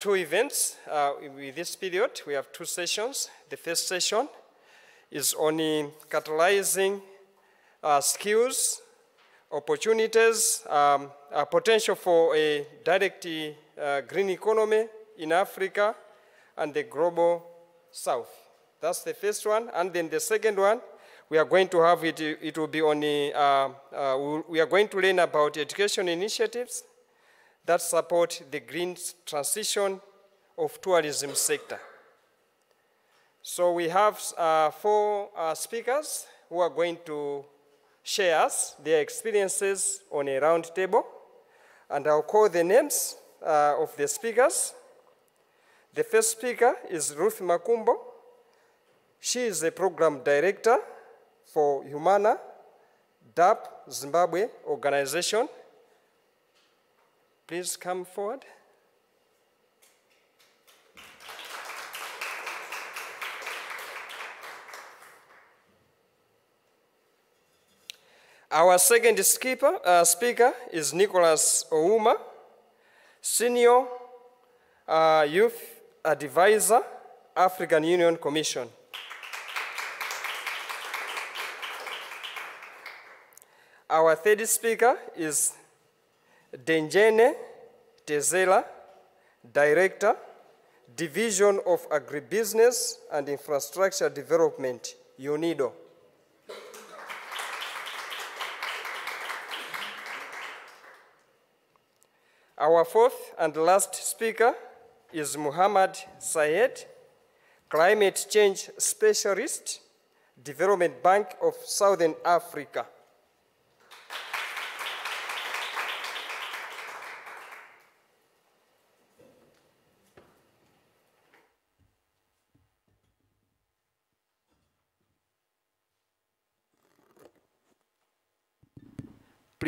two events uh, with this period. We have two sessions. The first session is on catalyzing uh, skills, opportunities, um, potential for a direct uh, green economy in Africa and the global south. That's the first one. And then the second one, we are going to have it, it will be on, uh, uh, we are going to learn about education initiatives that support the green transition of tourism sector. So we have uh, four uh, speakers who are going to share us their experiences on a round table. And I'll call the names uh, of the speakers. The first speaker is Ruth Makumbe. She is a program director for Humana DAPP Zimbabwe organization. Please come forward. Our second speaker, uh, speaker is Nicholas Ouma, Senior uh, Youth Advisor, African Union Commission. Our third speaker is Dejene Tezera, Director, Division of Agribusiness and Infrastructure Development, UNIDO. Our fourth and last speaker is Muhammad Sayed, Climate Change Specialist, Development Bank of Southern Africa.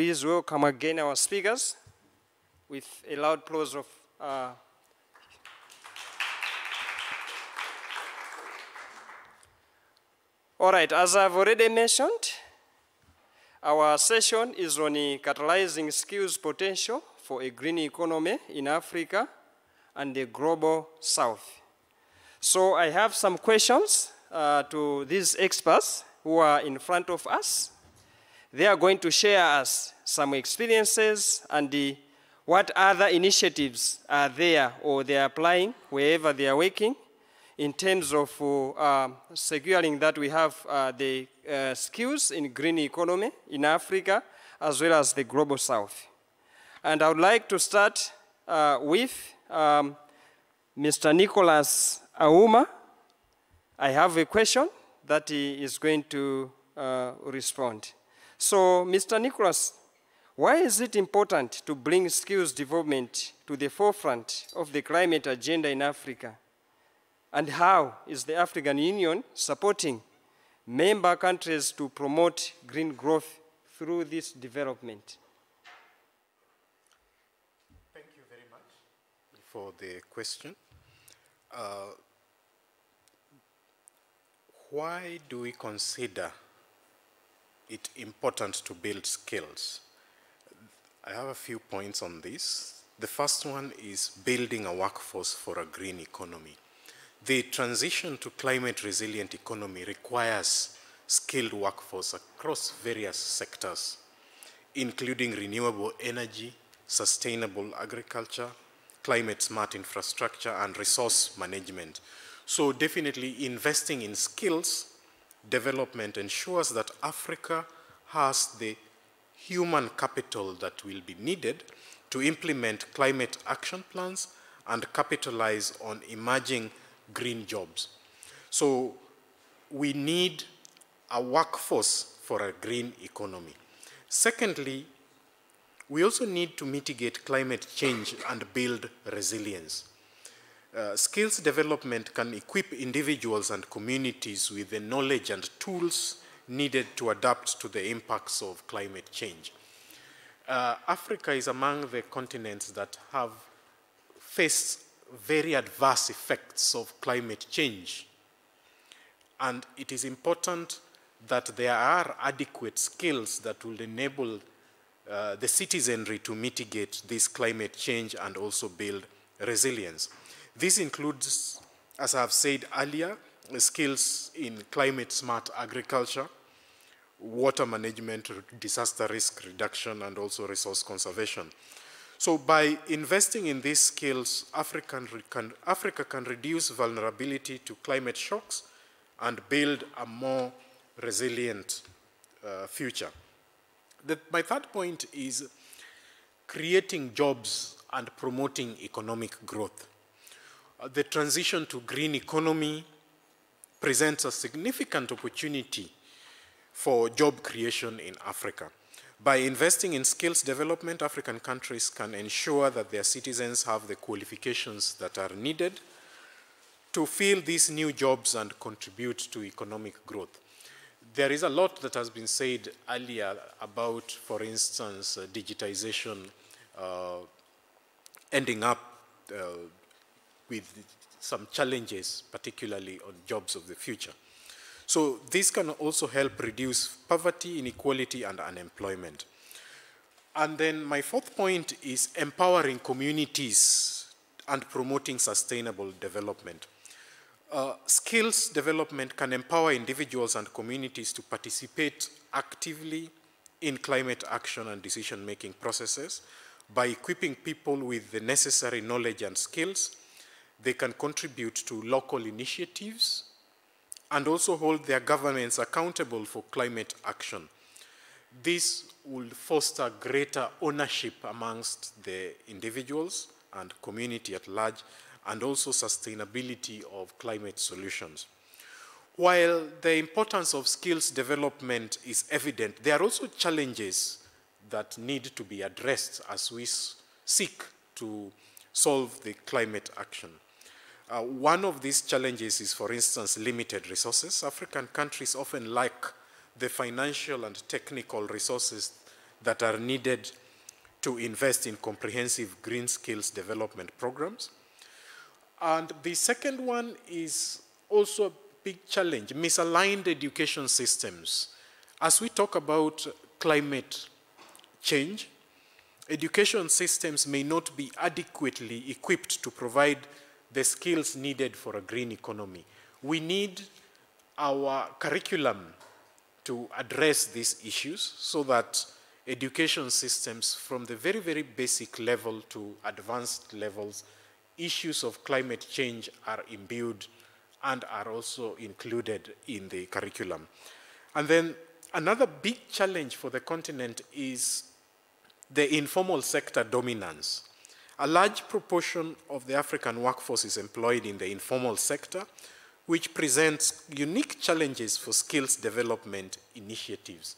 Please welcome again our speakers with a loud applause of uh, All right, as I've already mentioned, our session is on catalyzing skills potential for a green economy in Africa and the global south. So I have some questions uh, to these experts who are in front of us. They are going to share us some experiences and what other initiatives are there or they are applying wherever they are working in terms of uh, securing that we have uh, the uh, skills in green economy in Africa as well as the global south. And I would like to start uh, with um, Mr. Nicholas Ouma. I have a question that he is going to uh, respond. So, Mr. Nicholas, why is it important to bring skills development to the forefront of the climate agenda in Africa? And how is the African Union supporting member countries to promote green growth through this development? Thank you very much for the question. Uh, why do we consider it important to build skills? I have a few points on this. The first one is building a workforce for a green economy. The transition to climate resilient economy requires skilled workforce across various sectors, including renewable energy, sustainable agriculture, climate smart infrastructure, and resource management. So definitely investing in skills development ensures that Africa has the human capital that will be needed to implement climate action plans and capitalize on emerging green jobs. So we need a workforce for a green economy. Secondly, we also need to mitigate climate change and build resilience. Uh, skills development can equip individuals and communities with the knowledge and tools needed to adapt to the impacts of climate change. Uh, Africa is among the continents that have faced very adverse effects of climate change. And it is important that there are adequate skills that will enable uh, the citizenry to mitigate this climate change and also build resilience. This includes, as I've said earlier, skills in climate smart agriculture, water management, disaster risk reduction, and also resource conservation. So by investing in these skills, Africa can, Africa can reduce vulnerability to climate shocks and build a more resilient uh, future. The, my third point is creating jobs and promoting economic growth. Uh, the transition to green economy presents a significant opportunity for job creation in Africa. By investing in skills development, African countries can ensure that their citizens have the qualifications that are needed to fill these new jobs and contribute to economic growth. There is a lot that has been said earlier about, for instance, uh, digitization uh, ending up uh, with some challenges, particularly on jobs of the future. So this can also help reduce poverty, inequality, and unemployment. And then my fourth point is empowering communities and promoting sustainable development. Uh, skills development can empower individuals and communities to participate actively in climate action and decision-making processes by equipping people with the necessary knowledge and skills. They can contribute to local initiatives and also hold their governments accountable for climate action. This will foster greater ownership amongst the individuals and community at large, and also sustainability of climate solutions. While the importance of skills development is evident, there are also challenges that need to be addressed as we seek to solve the climate action. Uh, one of these challenges is, for instance, limited resources. African countries often lack the financial and technical resources that are needed to invest in comprehensive green skills development programs. And the second one is also a big challenge, misaligned education systems. As we talk about climate change, education systems may not be adequately equipped to provide the skills needed for a green economy. We need our curriculum to address these issues so that education systems from the very, very basic level to advanced levels, issues of climate change are imbued and are also included in the curriculum. And then another big challenge for the continent is the informal sector dominance. A large proportion of the African workforce is employed in the informal sector, which presents unique challenges for skills development initiatives.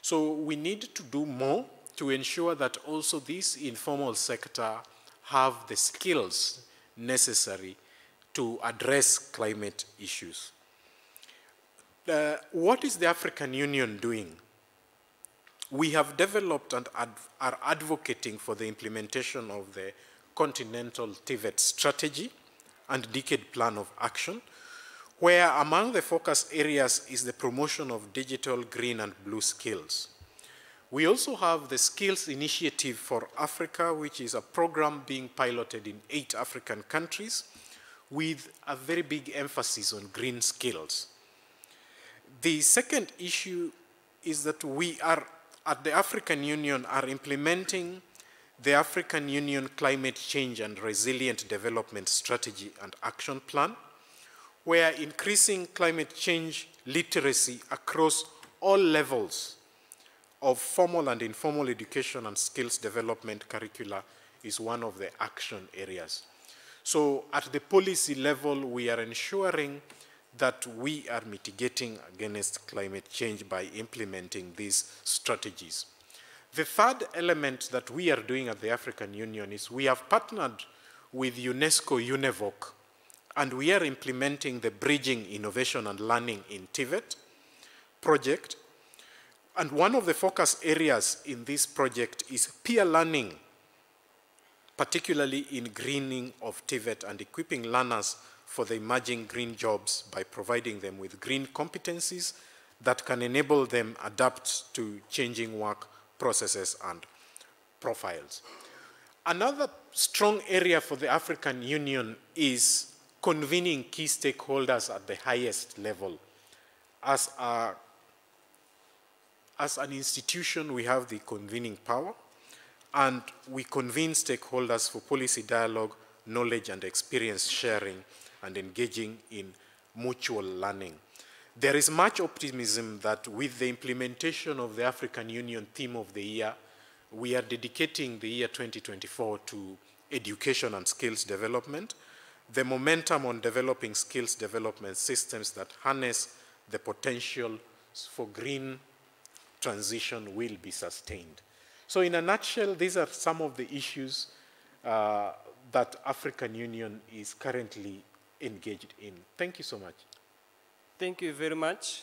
So we need to do more to ensure that also this informal sector have the skills necessary to address climate issues. Uh, what is the African Union doing we have developed and ad are advocating for the implementation of the Continental TVET strategy and decade plan of action, where among the focus areas is the promotion of digital, green, and blue skills. We also have the Skills Initiative for Africa, which is a program being piloted in eight African countries with a very big emphasis on green skills. The second issue is that we are at the African Union are implementing the African Union Climate Change and Resilient Development Strategy and Action Plan, where increasing climate change literacy across all levels of formal and informal education and skills development curricula is one of the action areas. So at the policy level, we are ensuring that we are mitigating against climate change by implementing these strategies. The third element that we are doing at the African Union is we have partnered with UNESCO UNEVOC and we are implementing the Bridging Innovation and Learning in TVET project. And one of the focus areas in this project is peer learning, particularly in greening of TVET and equipping learners for the emerging green jobs by providing them with green competencies that can enable them adapt to changing work processes and profiles. Another strong area for the African Union is convening key stakeholders at the highest level. As, a, as an institution, we have the convening power, and we convene stakeholders for policy dialogue, knowledge and experience sharing, and engaging in mutual learning. There is much optimism that with the implementation of the African Union theme of the year, we are dedicating the year 2024 to education and skills development. The momentum on developing skills development systems that harness the potential for green transition will be sustained. So in a nutshell, these are some of the issues uh, that African Union is currently engaged in. Thank you so much. Thank you very much.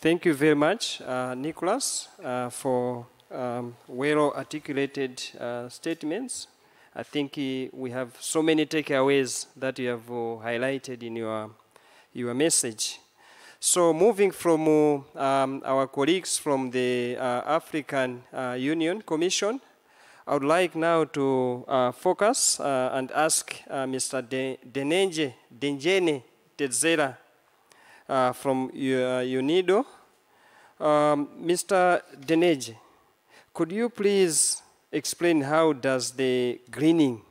Thank you very much, uh, Nicholas, uh, for um, well articulated uh, statements. I think uh, we have so many takeaways that you have uh, highlighted in your, your message. So moving from uh, um, our colleagues from the African Union Commission, I would like now to focus and ask Mr. De Denenge Dejene Tezera uh, from uh, UNIDO. Um, Mr. Deneje, could you please explain how does the greening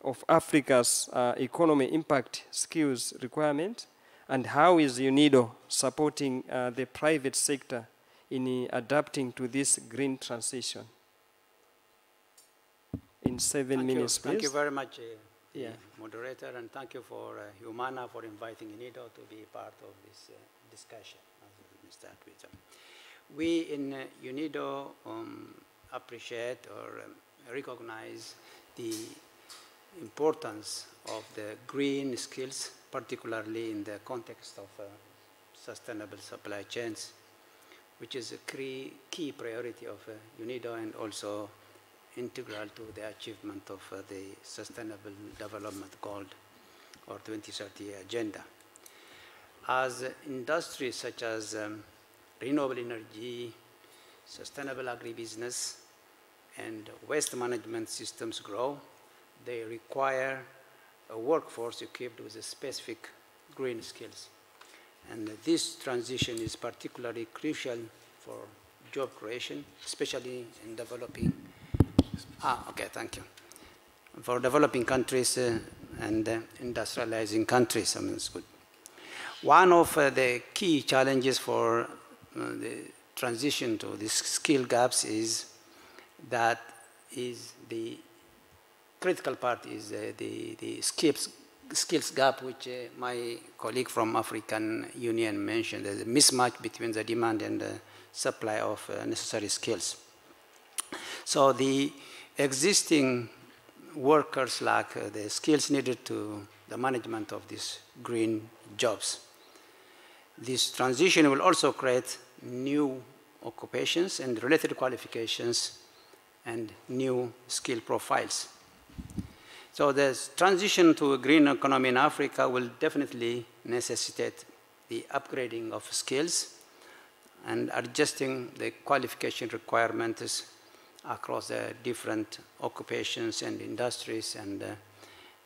of Africa's uh, economy impact skills requirement and how is UNIDO supporting uh, the private sector in adapting to this green transition? In seven thank minutes, you. please. Thank you very much. Uh, yeah. moderator, and thank you for uh, Humana for inviting UNIDO to be part of this uh, discussion. Twitter. We in uh, UNIDO um, appreciate or um, recognize the importance of the green skills, particularly in the context of uh, sustainable supply chains, which is a key, key priority of uh, UNIDO and also integral to the achievement of uh, the Sustainable Development Goal or 2030 Agenda. As industries such as um, renewable energy, sustainable agribusiness, and waste management systems grow, they require a workforce equipped with specific green skills. And this transition is particularly crucial for job creation, especially in developing Ah, okay, thank you. For developing countries uh, and uh, industrializing countries, I mean, it's good. One of uh, the key challenges for uh, the transition to these skill gaps is that is the critical part is uh, the, the skills, skills gap, which uh, my colleague from African Union mentioned. There's a mismatch between the demand and the supply of necessary skills. So the existing workers lack uh, the skills needed to the management of these green jobs. This transition will also create new occupations and related qualifications and new skill profiles. So the transition to a green economy in Africa will definitely necessitate the upgrading of skills and adjusting the qualification requirements across the different occupations and industries and, uh,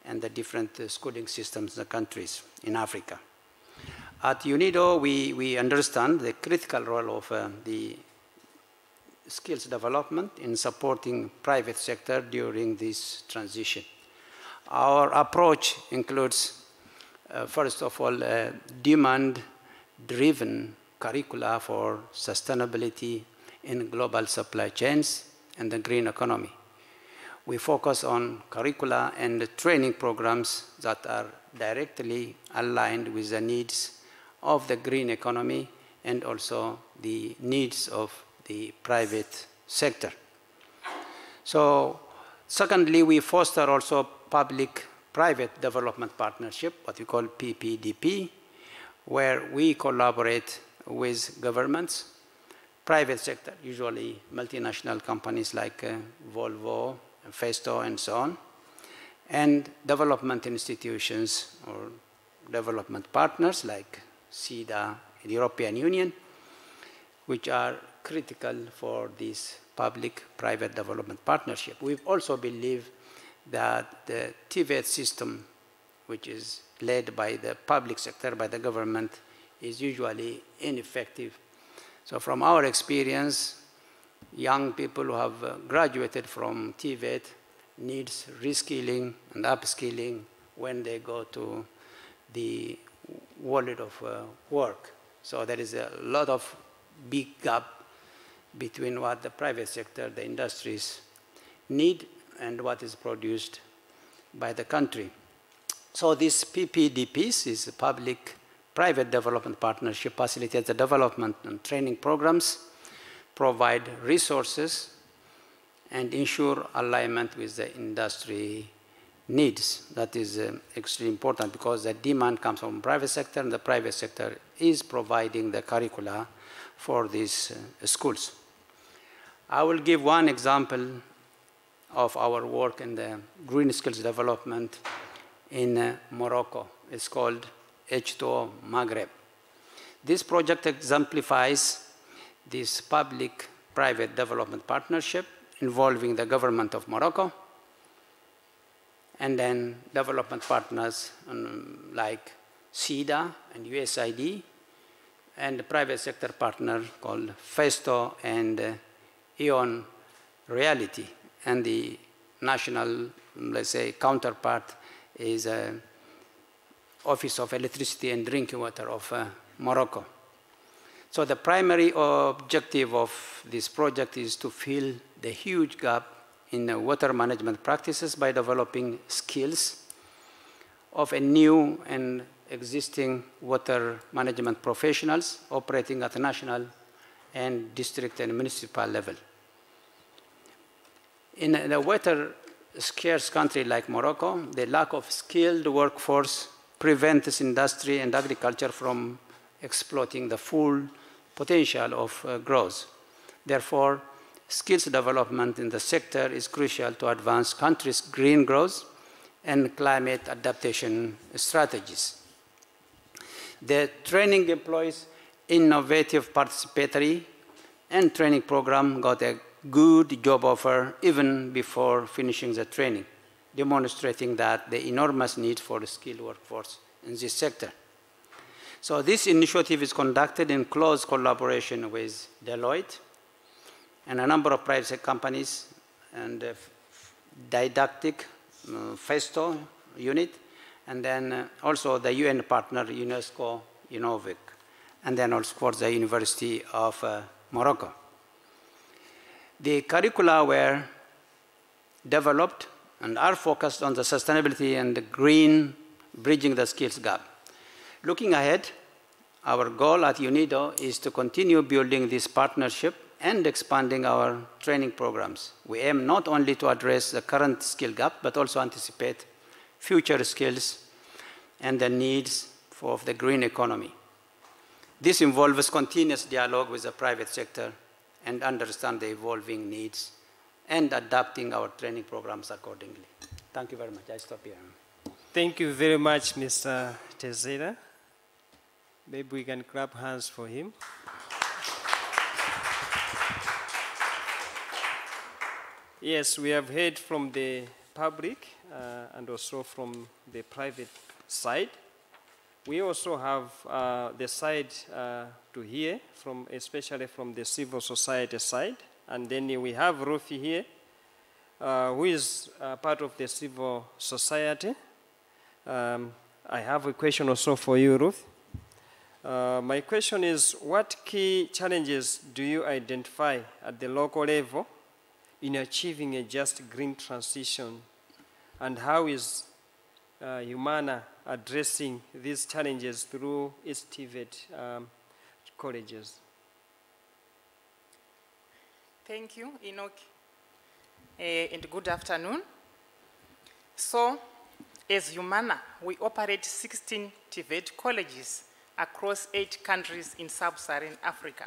and the different uh, schooling systems in the countries in Africa. At UNIDO, we, we understand the critical role of uh, the skills development in supporting private sector during this transition. Our approach includes, uh, first of all, uh, demand-driven curricula for sustainability in global supply chains, and the green economy. We focus on curricula and training programs that are directly aligned with the needs of the green economy and also the needs of the private sector. So secondly, we foster also public-private development partnership, what we call PPDP, where we collaborate with governments private sector, usually multinational companies like uh, Volvo, Festo, and so on, and development institutions or development partners like SIDA, the European Union, which are critical for this public-private development partnership. We also believe that the TVET system, which is led by the public sector, by the government, is usually ineffective. So from our experience, young people who have uh, graduated from TVET needs reskilling and upskilling when they go to the world of uh, work. So there is a lot of big gap between what the private sector, the industries need and what is produced by the country. So this PPDPs is a public-private development partnership, facilitates the development and training programs, provide resources, and ensure alignment with the industry needs. That is uh, extremely important because the demand comes from private sector and the private sector is providing the curricula for these uh, schools. I will give one example of our work in the green skills development in uh, Morocco. It's called H2O Maghreb. This project exemplifies this public-private development partnership involving the government of Morocco and then development partners um, like SIDA and USAID and the private sector partner called Festo and uh, Eon Reality and the national, let's say, counterpart is uh, Office of Electricity and Drinking Water of uh, Morocco. So the primary objective of this project is to fill the huge gap in the water management practices by developing skills of a new and existing water management professionals operating at national and district and municipal level. In a water scarce country like Morocco, the lack of skilled workforce prevents industry and agriculture from exploiting the full potential of uh, growth. Therefore, skills development in the sector is crucial to advance countries' green growth and climate adaptation strategies. The training employs innovative participatory and training program got a good job offer even before finishing the training, demonstrating that the enormous need for a skilled workforce in this sector. So this initiative is conducted in close collaboration with Deloitte and a number of private companies and uh, didactic uh, FESTO unit, and then uh, also the UN partner UNESCO UNEVOC, and then also for the University of uh, Morocco. The curricula were developed and are focused on the sustainability and the green bridging the skills gap. Looking ahead, our goal at UNIDO is to continue building this partnership and expanding our training programs. We aim not only to address the current skill gap, but also anticipate future skills and the needs of the green economy. This involves continuous dialogue with the private sector and understand the evolving needs and adapting our training programs accordingly. Thank you very much. I stop here. Thank you very much, Mr. Tezera. Maybe we can clap hands for him. Yes, we have heard from the public uh, and also from the private side. We also have uh, the side uh, to hear, from, especially from the civil society side. And then we have Rufi here, uh, who is uh, part of the civil society. Um, I have a question also for you, Ruth. Uh, my question is, what key challenges do you identify at the local level in achieving a just green transition? And how is uh, Humana addressing these challenges through its TVET um, colleges? Thank you, Enoch, uh, and good afternoon. So, as Humana, we operate 16 TVET colleges across eight countries in sub-Saharan Africa.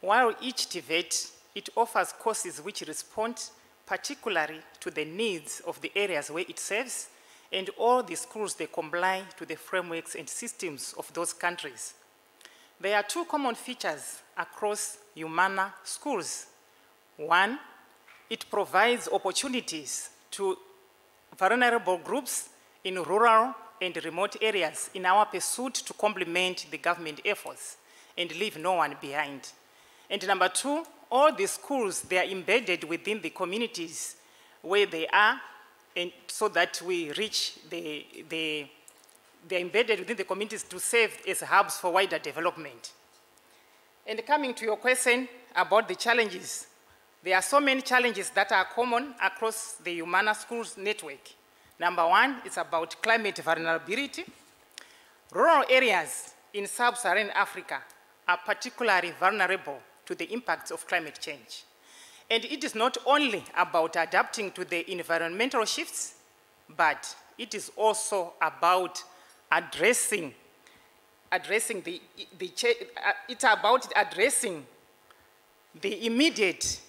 While each TVET it offers courses which respond particularly to the needs of the areas where it serves, and all the schools, they comply to the frameworks and systems of those countries. There are two common features across Humana schools. One, it provides opportunities to vulnerable groups in rural and remote areas in our pursuit to complement the government efforts and leave no one behind. And number two, all the schools, they are embedded within the communities where they are, and so that we reach the, the, they're embedded within the communities to serve as hubs for wider development. And coming to your question about the challenges, there are so many challenges that are common across the Humana Schools network. Number one is about climate vulnerability. Rural areas in sub-Saharan Africa are particularly vulnerable to the impacts of climate change. And it is not only about adapting to the environmental shifts, but it is also about addressing, addressing the, the uh, it's about addressing the immediate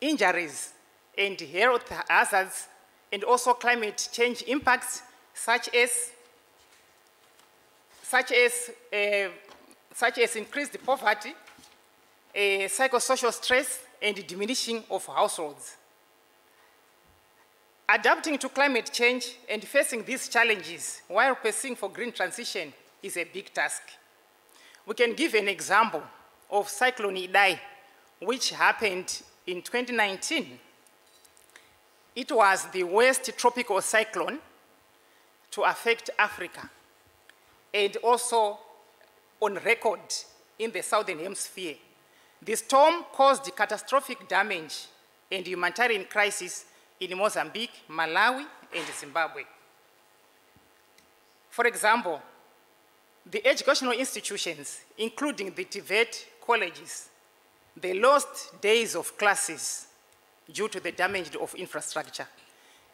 injuries and health hazards and also climate change impacts such as, such as, uh, such as increased poverty, uh, psychosocial stress, and diminishing of households. Adapting to climate change and facing these challenges while pursuing for green transition is a big task. We can give an example of Cyclone Idai, which happened in 2019. It was the worst tropical cyclone to affect Africa and also on record in the southern hemisphere. The storm caused catastrophic damage and humanitarian crisis in Mozambique, Malawi, and Zimbabwe. For example, the educational institutions, including the TVET colleges, they lost days of classes due to the damage of infrastructure.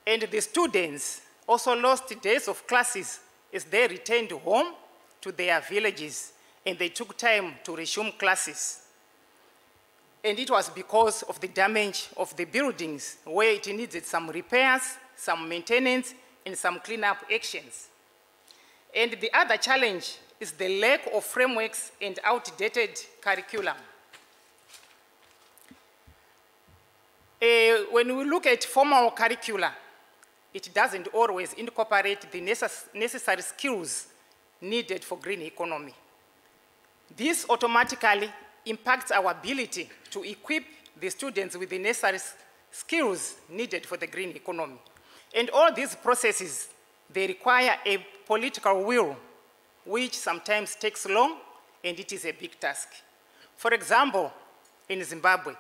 And the students also lost days of classes as they returned home to their villages and they took time to resume classes. And it was because of the damage of the buildings where it needed some repairs, some maintenance, and some cleanup actions. And the other challenge is the lack of frameworks and outdated curriculum. Uh, when we look at formal curricula, it doesn't always incorporate the necess necessary skills needed for green economy. This automatically impacts our ability to equip the students with the necessary skills needed for the green economy. And all these processes, they require a political will, which sometimes takes long, and it is a big task. For example, in Zimbabwe,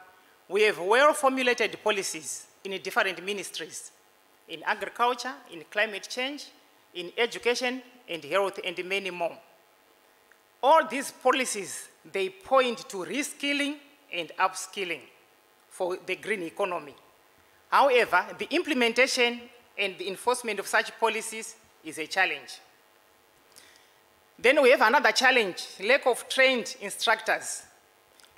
we have well-formulated policies in different ministries, in agriculture, in climate change, in education, and health, and many more. All these policies, they point to reskilling and upskilling for the green economy. However, the implementation and the enforcement of such policies is a challenge. Then we have another challenge, lack of trained instructors.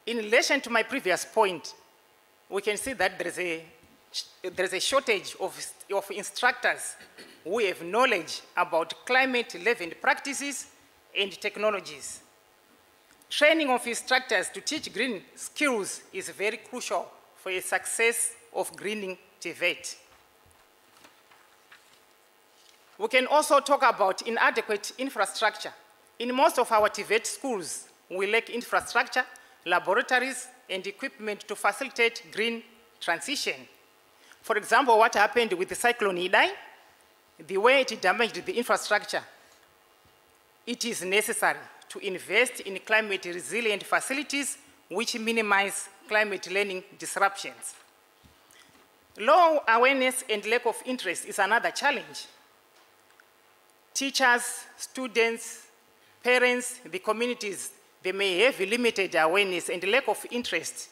In relation to my previous point, we can see that there is a, there is a shortage of, of instructors who have knowledge about climate-relevant practices and technologies. Training of instructors to teach green skills is very crucial for the success of greening TVET. We can also talk about inadequate infrastructure. In most of our TVET schools, we lack infrastructure, laboratories, and equipment to facilitate green transition. For example, what happened with the cyclone Idai, the way it damaged the infrastructure, it is necessary to invest in climate resilient facilities which minimize climate learning disruptions. Low awareness and lack of interest is another challenge. Teachers, students, parents, the communities, they may have limited awareness and lack of interest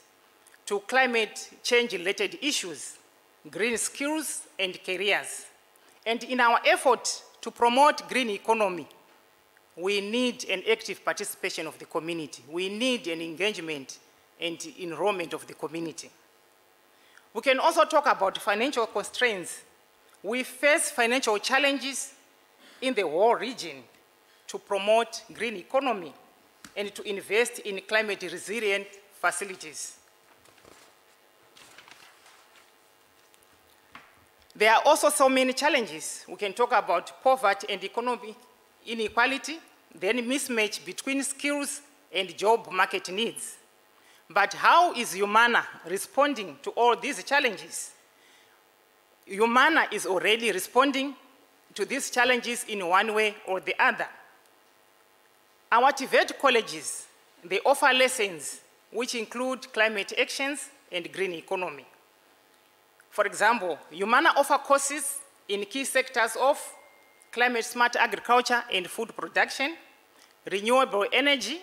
to climate change related issues, green skills and careers. And in our effort to promote green economy, we need an active participation of the community. We need an engagement and enrollment of the community. We can also talk about financial constraints. We face financial challenges in the whole region to promote green economy and to invest in climate resilient facilities. There are also so many challenges. We can talk about poverty and economic inequality, then mismatch between skills and job market needs. But how is Humana responding to all these challenges? Humana is already responding to these challenges in one way or the other. Our TVET colleges, they offer lessons which include climate actions and green economy. For example, Humana offer courses in key sectors of climate smart agriculture and food production, renewable energy,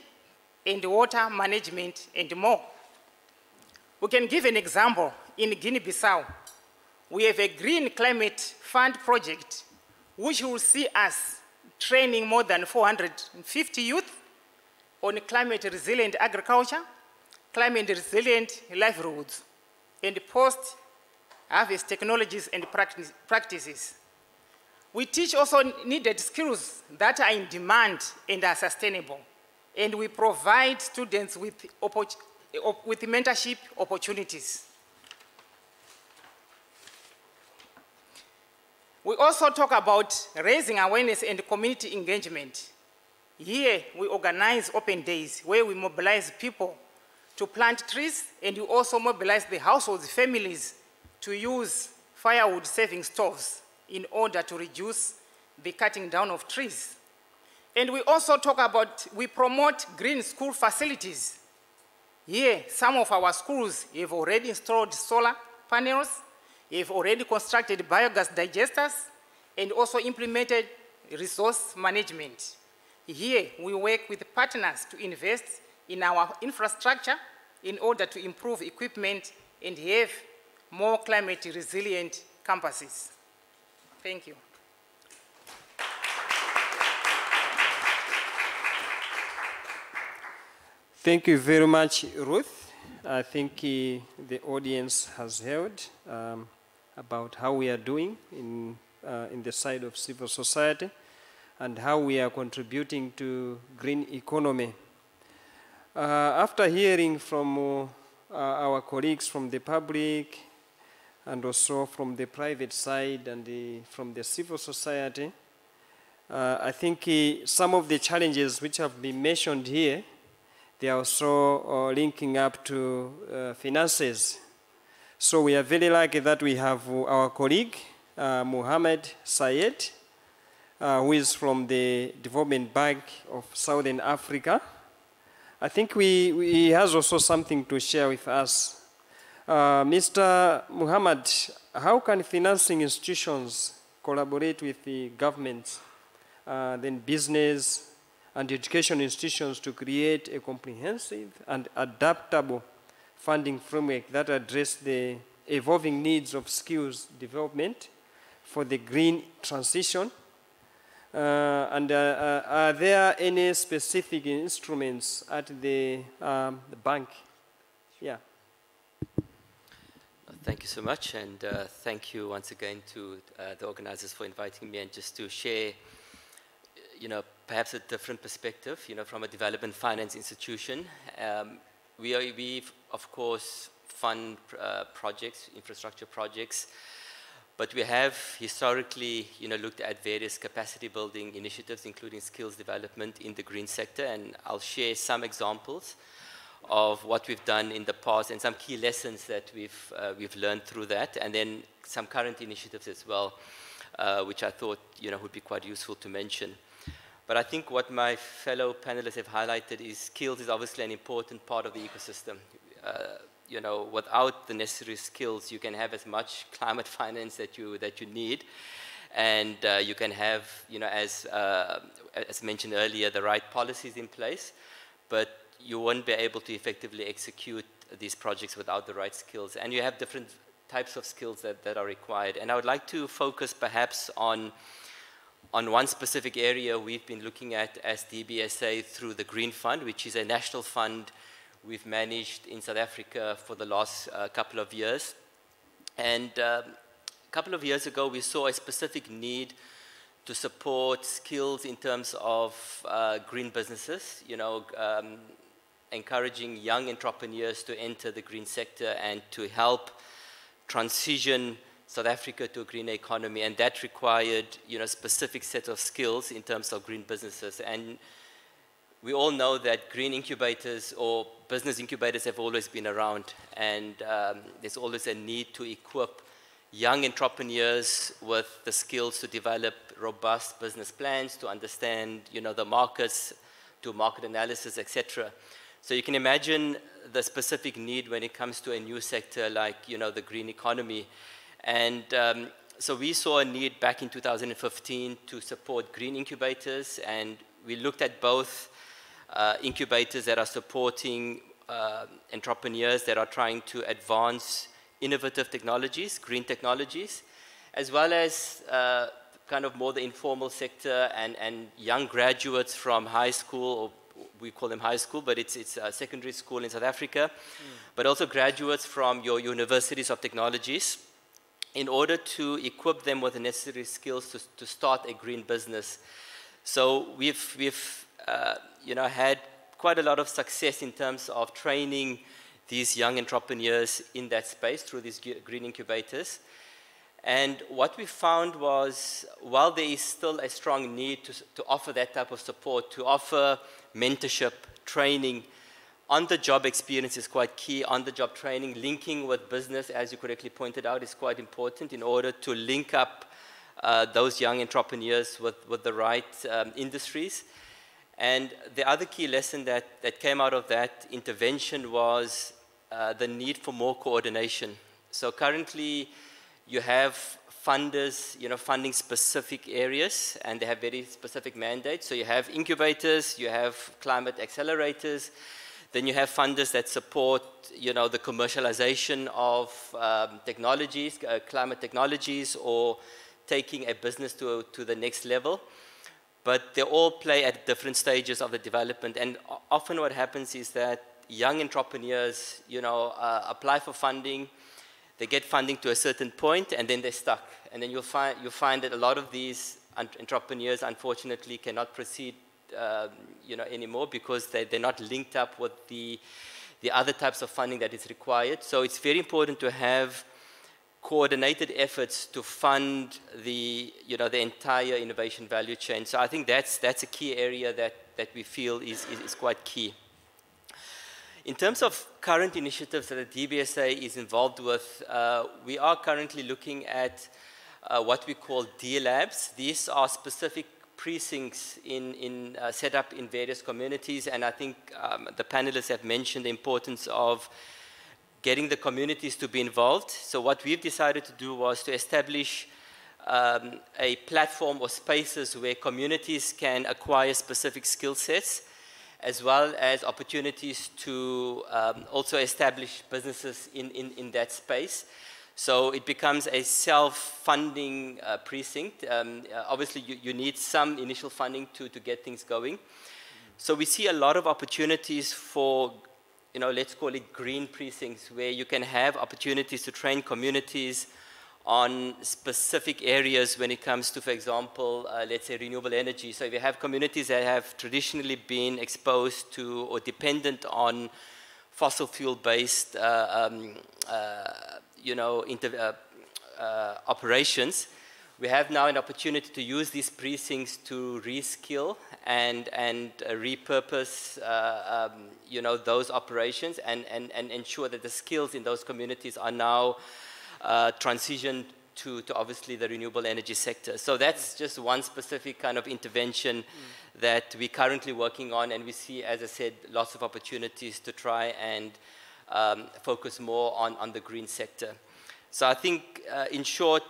and water management, and more. We can give an example. In Guinea-Bissau, we have a green climate fund project which will see us training more than 450 youth on climate resilient agriculture, climate resilient livelihoods, and post harvest technologies and practices. We teach also needed skills that are in demand and are sustainable. And we provide students with, with mentorship opportunities. We also talk about raising awareness and community engagement. Here, we organize open days where we mobilize people to plant trees and we also mobilize the households, families to use firewood saving stoves in order to reduce the cutting down of trees. And we also talk about, we promote green school facilities. Here, some of our schools have already installed solar panels, have already constructed biogas digesters, and also implemented resource management. Here, we work with partners to invest in our infrastructure in order to improve equipment and have more climate resilient campuses. Thank you. Thank you very much, Ruth. I think uh, the audience has heard um, about how we are doing in, uh, in the side of civil society and how we are contributing to green economy. Uh, after hearing from uh, our colleagues from the public and also from the private side and the, from the civil society, uh, I think uh, some of the challenges which have been mentioned here, they are also uh, linking up to finances. So we are very lucky that we have our colleague, uh, Muhammad Sayed, uh, who is from the Development Bank of Southern Africa. I think we, we, he has also something to share with us. Uh, Mr. Muhammad, how can financing institutions collaborate with the governments, uh, then business and education institutions to create a comprehensive and adaptable funding framework that address the evolving needs of skills development for the green transition uh, and uh, uh, are there any specific instruments at the, um, the bank? Yeah. Thank you so much, and uh, thank you once again to uh, the organizers for inviting me and just to share, you know, perhaps a different perspective, you know, from a development finance institution. Um, we, are, we, of course, fund uh, projects, infrastructure projects, but we have historically, you know, looked at various capacity building initiatives, including skills development in the green sector, and I'll share some examples of what we've done in the past and some key lessons that we've, uh, we've learned through that, and then some current initiatives as well, uh, which I thought, you know, would be quite useful to mention. But I think what my fellow panelists have highlighted is skills is obviously an important part of the ecosystem. Uh, you know, without the necessary skills, you can have as much climate finance that you, that you need. And uh, you can have, you know, as, uh, as mentioned earlier, the right policies in place, but you won't be able to effectively execute these projects without the right skills. And you have different types of skills that, that are required. And I would like to focus perhaps on, on one specific area we've been looking at as DBSA through the Green Fund, which is a national fund we've managed in South Africa for the last uh, couple of years. And um, a couple of years ago, we saw a specific need to support skills in terms of uh, green businesses. You know, um, encouraging young entrepreneurs to enter the green sector and to help transition South Africa to a green economy. And that required, you know, specific set of skills in terms of green businesses. And we all know that green incubators or business incubators have always been around. And um, there's always a need to equip young entrepreneurs with the skills to develop robust business plans, to understand, you know, the markets, do market analysis, etc. So you can imagine the specific need when it comes to a new sector like, you know, the green economy. And um, so we saw a need back in 2015 to support green incubators, and we looked at both uh, incubators that are supporting uh, entrepreneurs that are trying to advance innovative technologies, green technologies, as well as uh, kind of more the informal sector and, and young graduates from high school, or we call them high school, but it's, it's a secondary school in South Africa, mm. but also graduates from your universities of technologies in order to equip them with the necessary skills to, to start a green business. So we've, we've uh, you know, had quite a lot of success in terms of training these young entrepreneurs in that space through these green incubators. And what we found was, while there is still a strong need to, to offer that type of support, to offer mentorship, training, on-the-job experience is quite key. On-the-job training, linking with business, as you correctly pointed out, is quite important in order to link up uh, those young entrepreneurs with, with the right um, industries. And the other key lesson that, that came out of that intervention was uh, the need for more coordination. So currently, you have funders, you know, funding specific areas, and they have very specific mandates. So you have incubators, you have climate accelerators, then you have funders that support, you know, the commercialization of um, technologies, uh, climate technologies, or taking a business to, to the next level. But they all play at different stages of the development, and often what happens is that young entrepreneurs, you know, uh, apply for funding, they get funding to a certain point, and then they're stuck. And then you'll find, you'll find that a lot of these entrepreneurs, unfortunately, cannot proceed, uh, you know, anymore because they, they're not linked up with the, the other types of funding that is required. So it's very important to have coordinated efforts to fund the, you know, the entire innovation value chain. So I think that's, that's a key area that, that we feel is, is, is quite key. In terms of current initiatives that the DBSA is involved with, uh, we are currently looking at uh, what we call D-Labs. These are specific precincts in, in, uh, set up in various communities, and I think um, the panelists have mentioned the importance of getting the communities to be involved. So what we've decided to do was to establish um, a platform or spaces where communities can acquire specific skill sets as well as opportunities to um, also establish businesses in, in, in that space. So it becomes a self-funding uh, precinct. Um, uh, obviously, you, you, need some initial funding to, to get things going. So we see a lot of opportunities for, you know, let's call it green precincts, where you can have opportunities to train communities on specific areas when it comes to, for example, uh, let's say renewable energy. So if you have communities that have traditionally been exposed to or dependent on fossil fuel-based, uh, um, uh, you know, uh, uh, operations, we have now an opportunity to use these precincts to reskill and, and uh, repurpose, um, you know, those operations and, and, and ensure that the skills in those communities are now uh, transition to, to obviously the renewable energy sector. So that's just one specific kind of intervention mm. that we're currently working on, and we see, as I said, lots of opportunities to try and um, focus more on, on the green sector. So I think, uh, in short,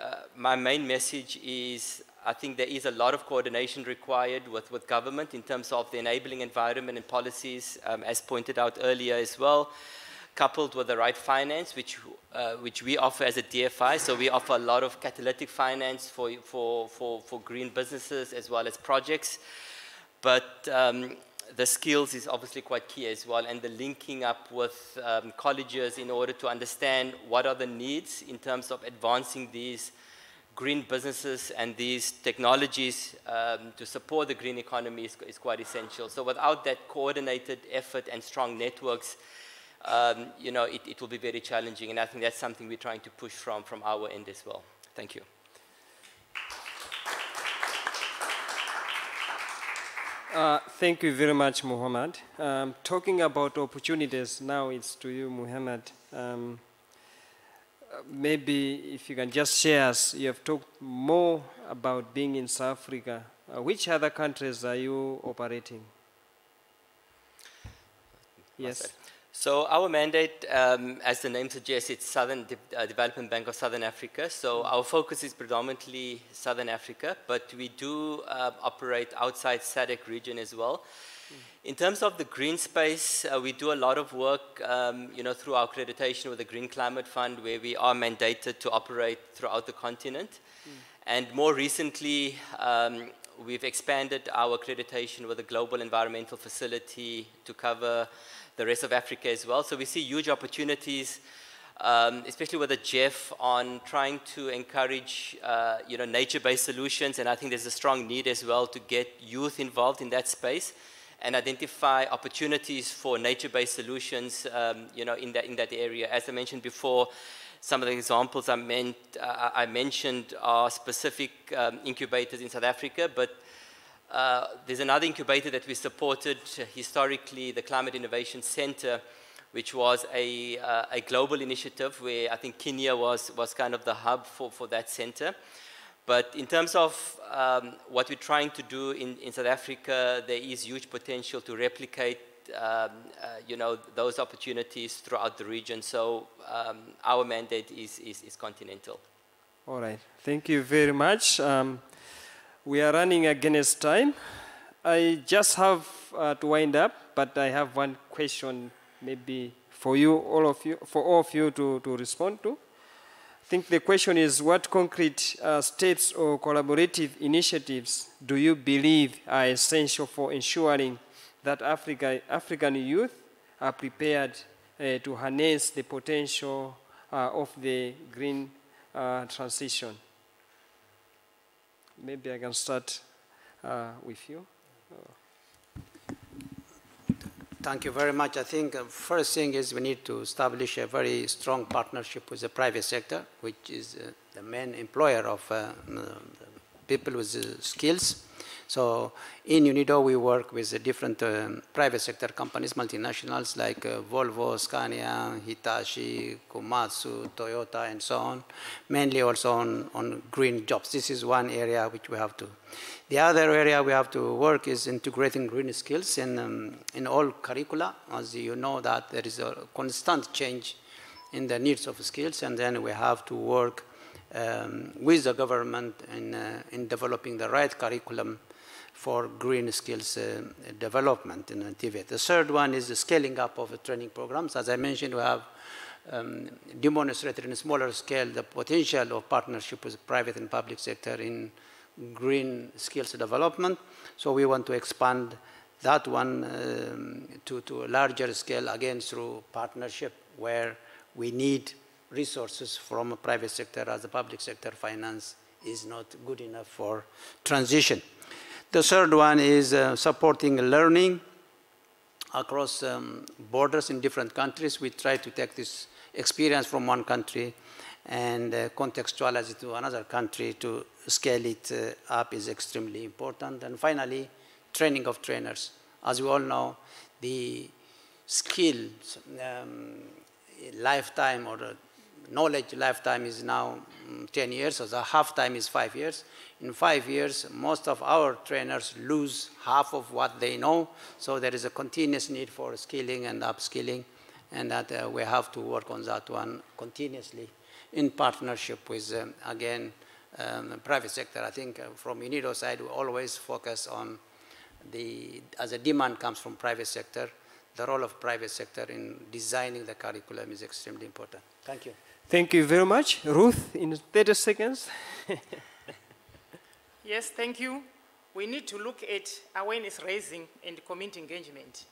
uh, my main message is I think there is a lot of coordination required with, with government in terms of the enabling environment and policies, um, as pointed out earlier as well coupled with the right finance, which, uh, which we offer as a DFI. So we offer a lot of catalytic finance for, for, for, for green businesses as well as projects. But um, the skills is obviously quite key as well, and the linking up with um, colleges in order to understand what are the needs in terms of advancing these green businesses and these technologies um, to support the green economy is, is, quite essential. So without that coordinated effort and strong networks, um, you know, it, it will be very challenging. And I think that's something we're trying to push from, from our end as well. Thank you. Uh, thank you very much, Muhammad. Um, talking about opportunities, now it's to you, Muhammad. Um, maybe if you can just share us, you have talked more about being in South Africa. Uh, which other countries are you operating? Yes. So our mandate, um, as the name suggests, it's Southern De uh, Development Bank of Southern Africa. So mm. our focus is predominantly Southern Africa, but we do uh, operate outside SADC region as well. Mm. In terms of the green space, uh, we do a lot of work, um, you know, through our accreditation with the Green Climate Fund, where we are mandated to operate throughout the continent. Mm. And more recently, um, we've expanded our accreditation with the Global Environmental Facility to cover the rest of Africa as well. So we see huge opportunities, um, especially with the GEF on trying to encourage, uh, you know, nature-based solutions. And I think there's a strong need as well to get youth involved in that space and identify opportunities for nature-based solutions, um, you know, in that, in that area. As I mentioned before, some of the examples I, meant, uh, I mentioned are specific um, incubators in South Africa, but uh, there's another incubator that we supported historically, the Climate Innovation Center, which was a, uh, a global initiative where I think Kenya was, was kind of the hub for, for that center. But in terms of um, what we're trying to do in, in South Africa, there is huge potential to replicate um, uh, you know, those opportunities throughout the region. So um, our mandate is, is, is, continental. All right. Thank you very much. We are running against time. I just have uh, to wind up, but I have one question maybe for you, all of you, for all of you to, to respond to. I think the question is what concrete uh, steps or collaborative initiatives do you believe are essential for ensuring that Africa, African youth are prepared uh, to harness the potential uh, of the green uh, transition? Maybe I can start uh, with you. Thank you very much. I think the first thing is we need to establish a very strong partnership with the private sector, which is uh, the main employer of uh, people with uh, skills. So in UNIDO, we work with different um, private sector companies, multinationals like uh, Volvo, Scania, Hitachi, Komatsu, Toyota, and so on, mainly also on, on green jobs. This is one area which we have to. The other area we have to work is integrating green skills in, um, in all curricula. As you know that there is a constant change in the needs of skills, and then we have to work um, with the government in, uh, in developing the right curriculum for green skills uh, development in TVET. The third one is the scaling up of training programs. As I mentioned, we have um, demonstrated in a smaller scale the potential of partnership with private and public sector in green skills development. So we want to expand that one um, to, to a larger scale, again, through partnership where we need resources from private sector as the public sector finance is not good enough for transition. The third one is uh, supporting learning across um, borders in different countries. We try to take this experience from one country and uh, contextualize it to another country to scale it uh, up is extremely important. And finally, training of trainers. As we all know, the skills um, lifetime or knowledge lifetime is now mm, 10 years, so the half time is five years. In five years, most of our trainers lose half of what they know, so there is a continuous need for skilling and upskilling, and that uh, we have to work on that one continuously in partnership with, um, again, um, private sector. I think uh, from UNIDO side, we always focus on the, as the demand comes from private sector, the role of private sector in designing the curriculum is extremely important. Thank you. Thank you very much. Ruth, in 30 seconds. yes, thank you. We need to look at awareness raising and community engagement.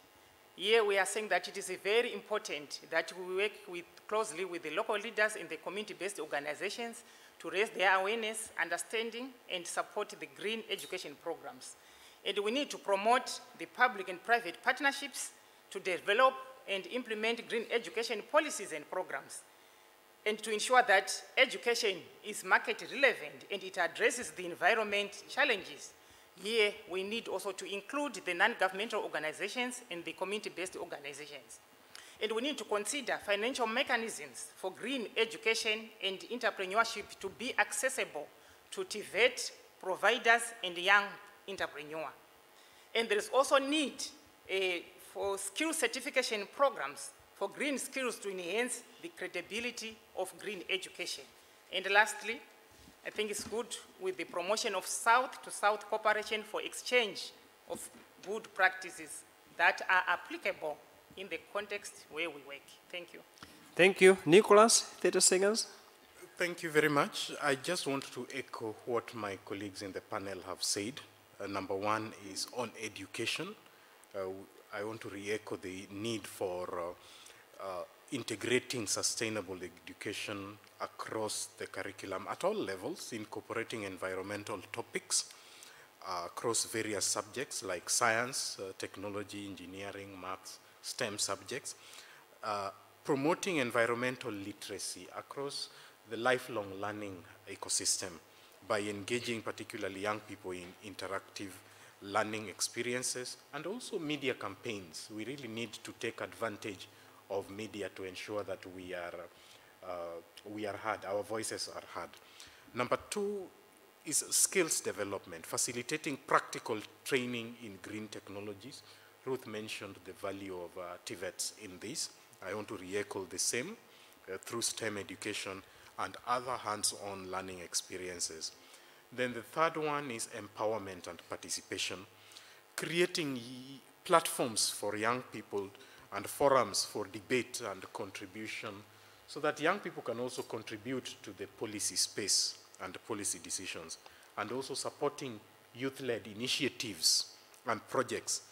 Here we are saying that it is very important that we work with, closely with the local leaders and the community-based organizations to raise their awareness, understanding, and support the green education programs. And we need to promote the public and private partnerships to develop and implement green education policies and programs, and to ensure that education is market relevant and it addresses the environment challenges. Here, we need also to include the non-governmental organizations and the community-based organizations. And we need to consider financial mechanisms for green education and entrepreneurship to be accessible to TVET providers and young entrepreneurs. And there is also need uh, for skill certification programs for green skills to enhance the credibility of green education. And lastly, I think it's good with the promotion of South-to-South -South cooperation for exchange of good practices that are applicable in the context where we work. Thank you. Thank you. Nicholas, 30 seconds. Thank you very much. I just want to echo what my colleagues in the panel have said. Uh, number one is on education. Uh, I want to re-echo the need for uh, uh integrating sustainable education across the curriculum at all levels, incorporating environmental topics uh, across various subjects like science, uh, technology, engineering, maths, STEM subjects, uh, promoting environmental literacy across the lifelong learning ecosystem by engaging particularly young people in interactive learning experiences and also media campaigns. We really need to take advantage of media to ensure that we are, uh, we are heard, our voices are heard. Number two is skills development, facilitating practical training in green technologies Ruth mentioned the value of uh, TVETs in this. I want to re-echo the same uh, through STEM education and other hands-on learning experiences. Then the third one is empowerment and participation, creating platforms for young people and forums for debate and contribution so that young people can also contribute to the policy space and policy decisions, and also supporting youth-led initiatives and projects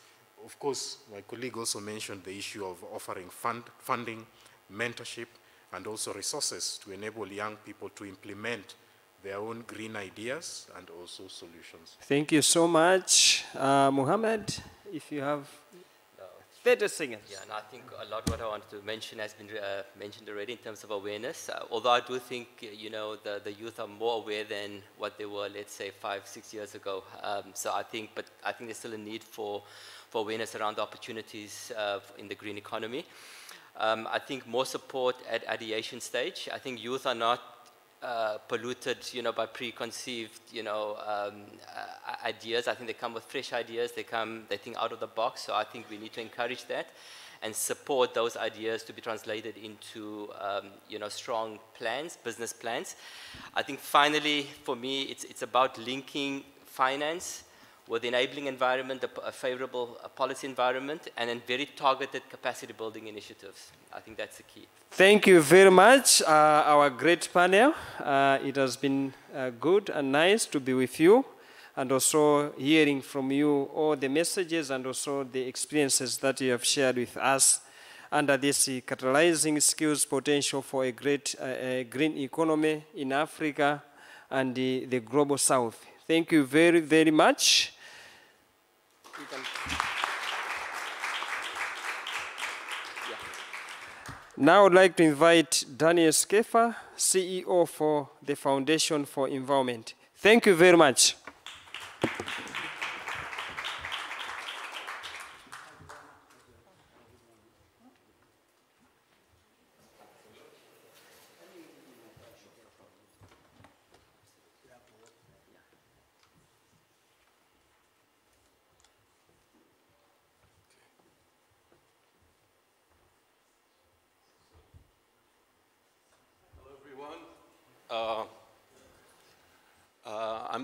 of course, my colleague also mentioned the issue of offering fund, funding, mentorship, and also resources to enable young people to implement their own green ideas and also solutions. Thank you so much. Uh, Muhammad, if you have 30 seconds. Yeah, and I think a lot what I wanted to mention has been uh, mentioned already in terms of awareness. Uh, although I do think, you know, the, the youth are more aware than what they were, let's say, five, six years ago. Um, so I think, but I think there's still a need for for awareness around the opportunities uh, in the green economy. Um, I think more support at the ideation stage. I think youth are not uh, polluted, you know, by preconceived, you know, um, uh, ideas. I think they come with fresh ideas. They come, they think out of the box. So I think we need to encourage that and support those ideas to be translated into, um, you know, strong plans, business plans. I think finally, for me, it's, it's about linking finance with enabling environment, a, favorable policy environment, and then very targeted capacity building initiatives. I think that's the key. Thank you very much, uh, our great panel. Uh, it has been uh, good and nice to be with you and also hearing from you all the messages and also the experiences that you have shared with us under this catalyzing skills potential for a great uh, a green economy in Africa and the global south. Thank you very, very much. Now I'd like to invite Daniel Schaffer, CEO for the Foundation for Environment. Thank you very much.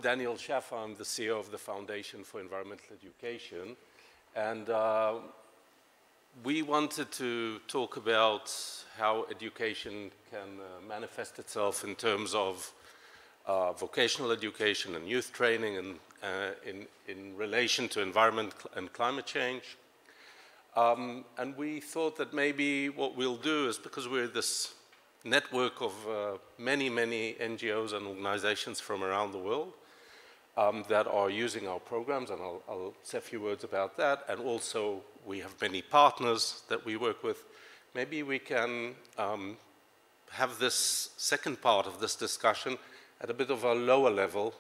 Daniel Schaffer. I'm the CEO of the Foundation for Environmental Education. And uh, we wanted to talk about how education can uh, manifest itself in terms of uh, vocational education and youth training and uh, in, in relation to environment and climate change. Um, and we thought that maybe what we'll do is because we're this network of uh, many, many NGOs and organizations from around the world um, that are using our programs, and I'll, I'll, say a few words about that. And also, we have many partners that we work with. Maybe we can um, have this second part of this discussion at a bit of a lower level,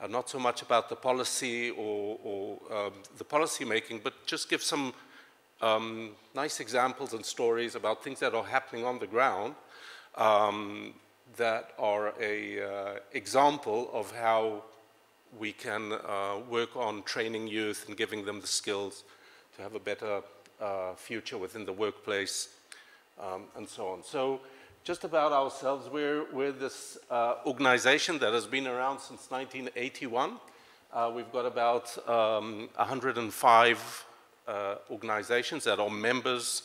uh, not so much about the policy or, or um, the policy making, but just give some um, nice examples and stories about things that are happening on the ground um, that are a uh, example of how we can uh, work on training youth and giving them the skills to have a better uh, future within the workplace um, and so on. So just about ourselves, we're, we're this uh, organization that has been around since 1981. Uh, we've got about um, 105 uh, organizations that are members,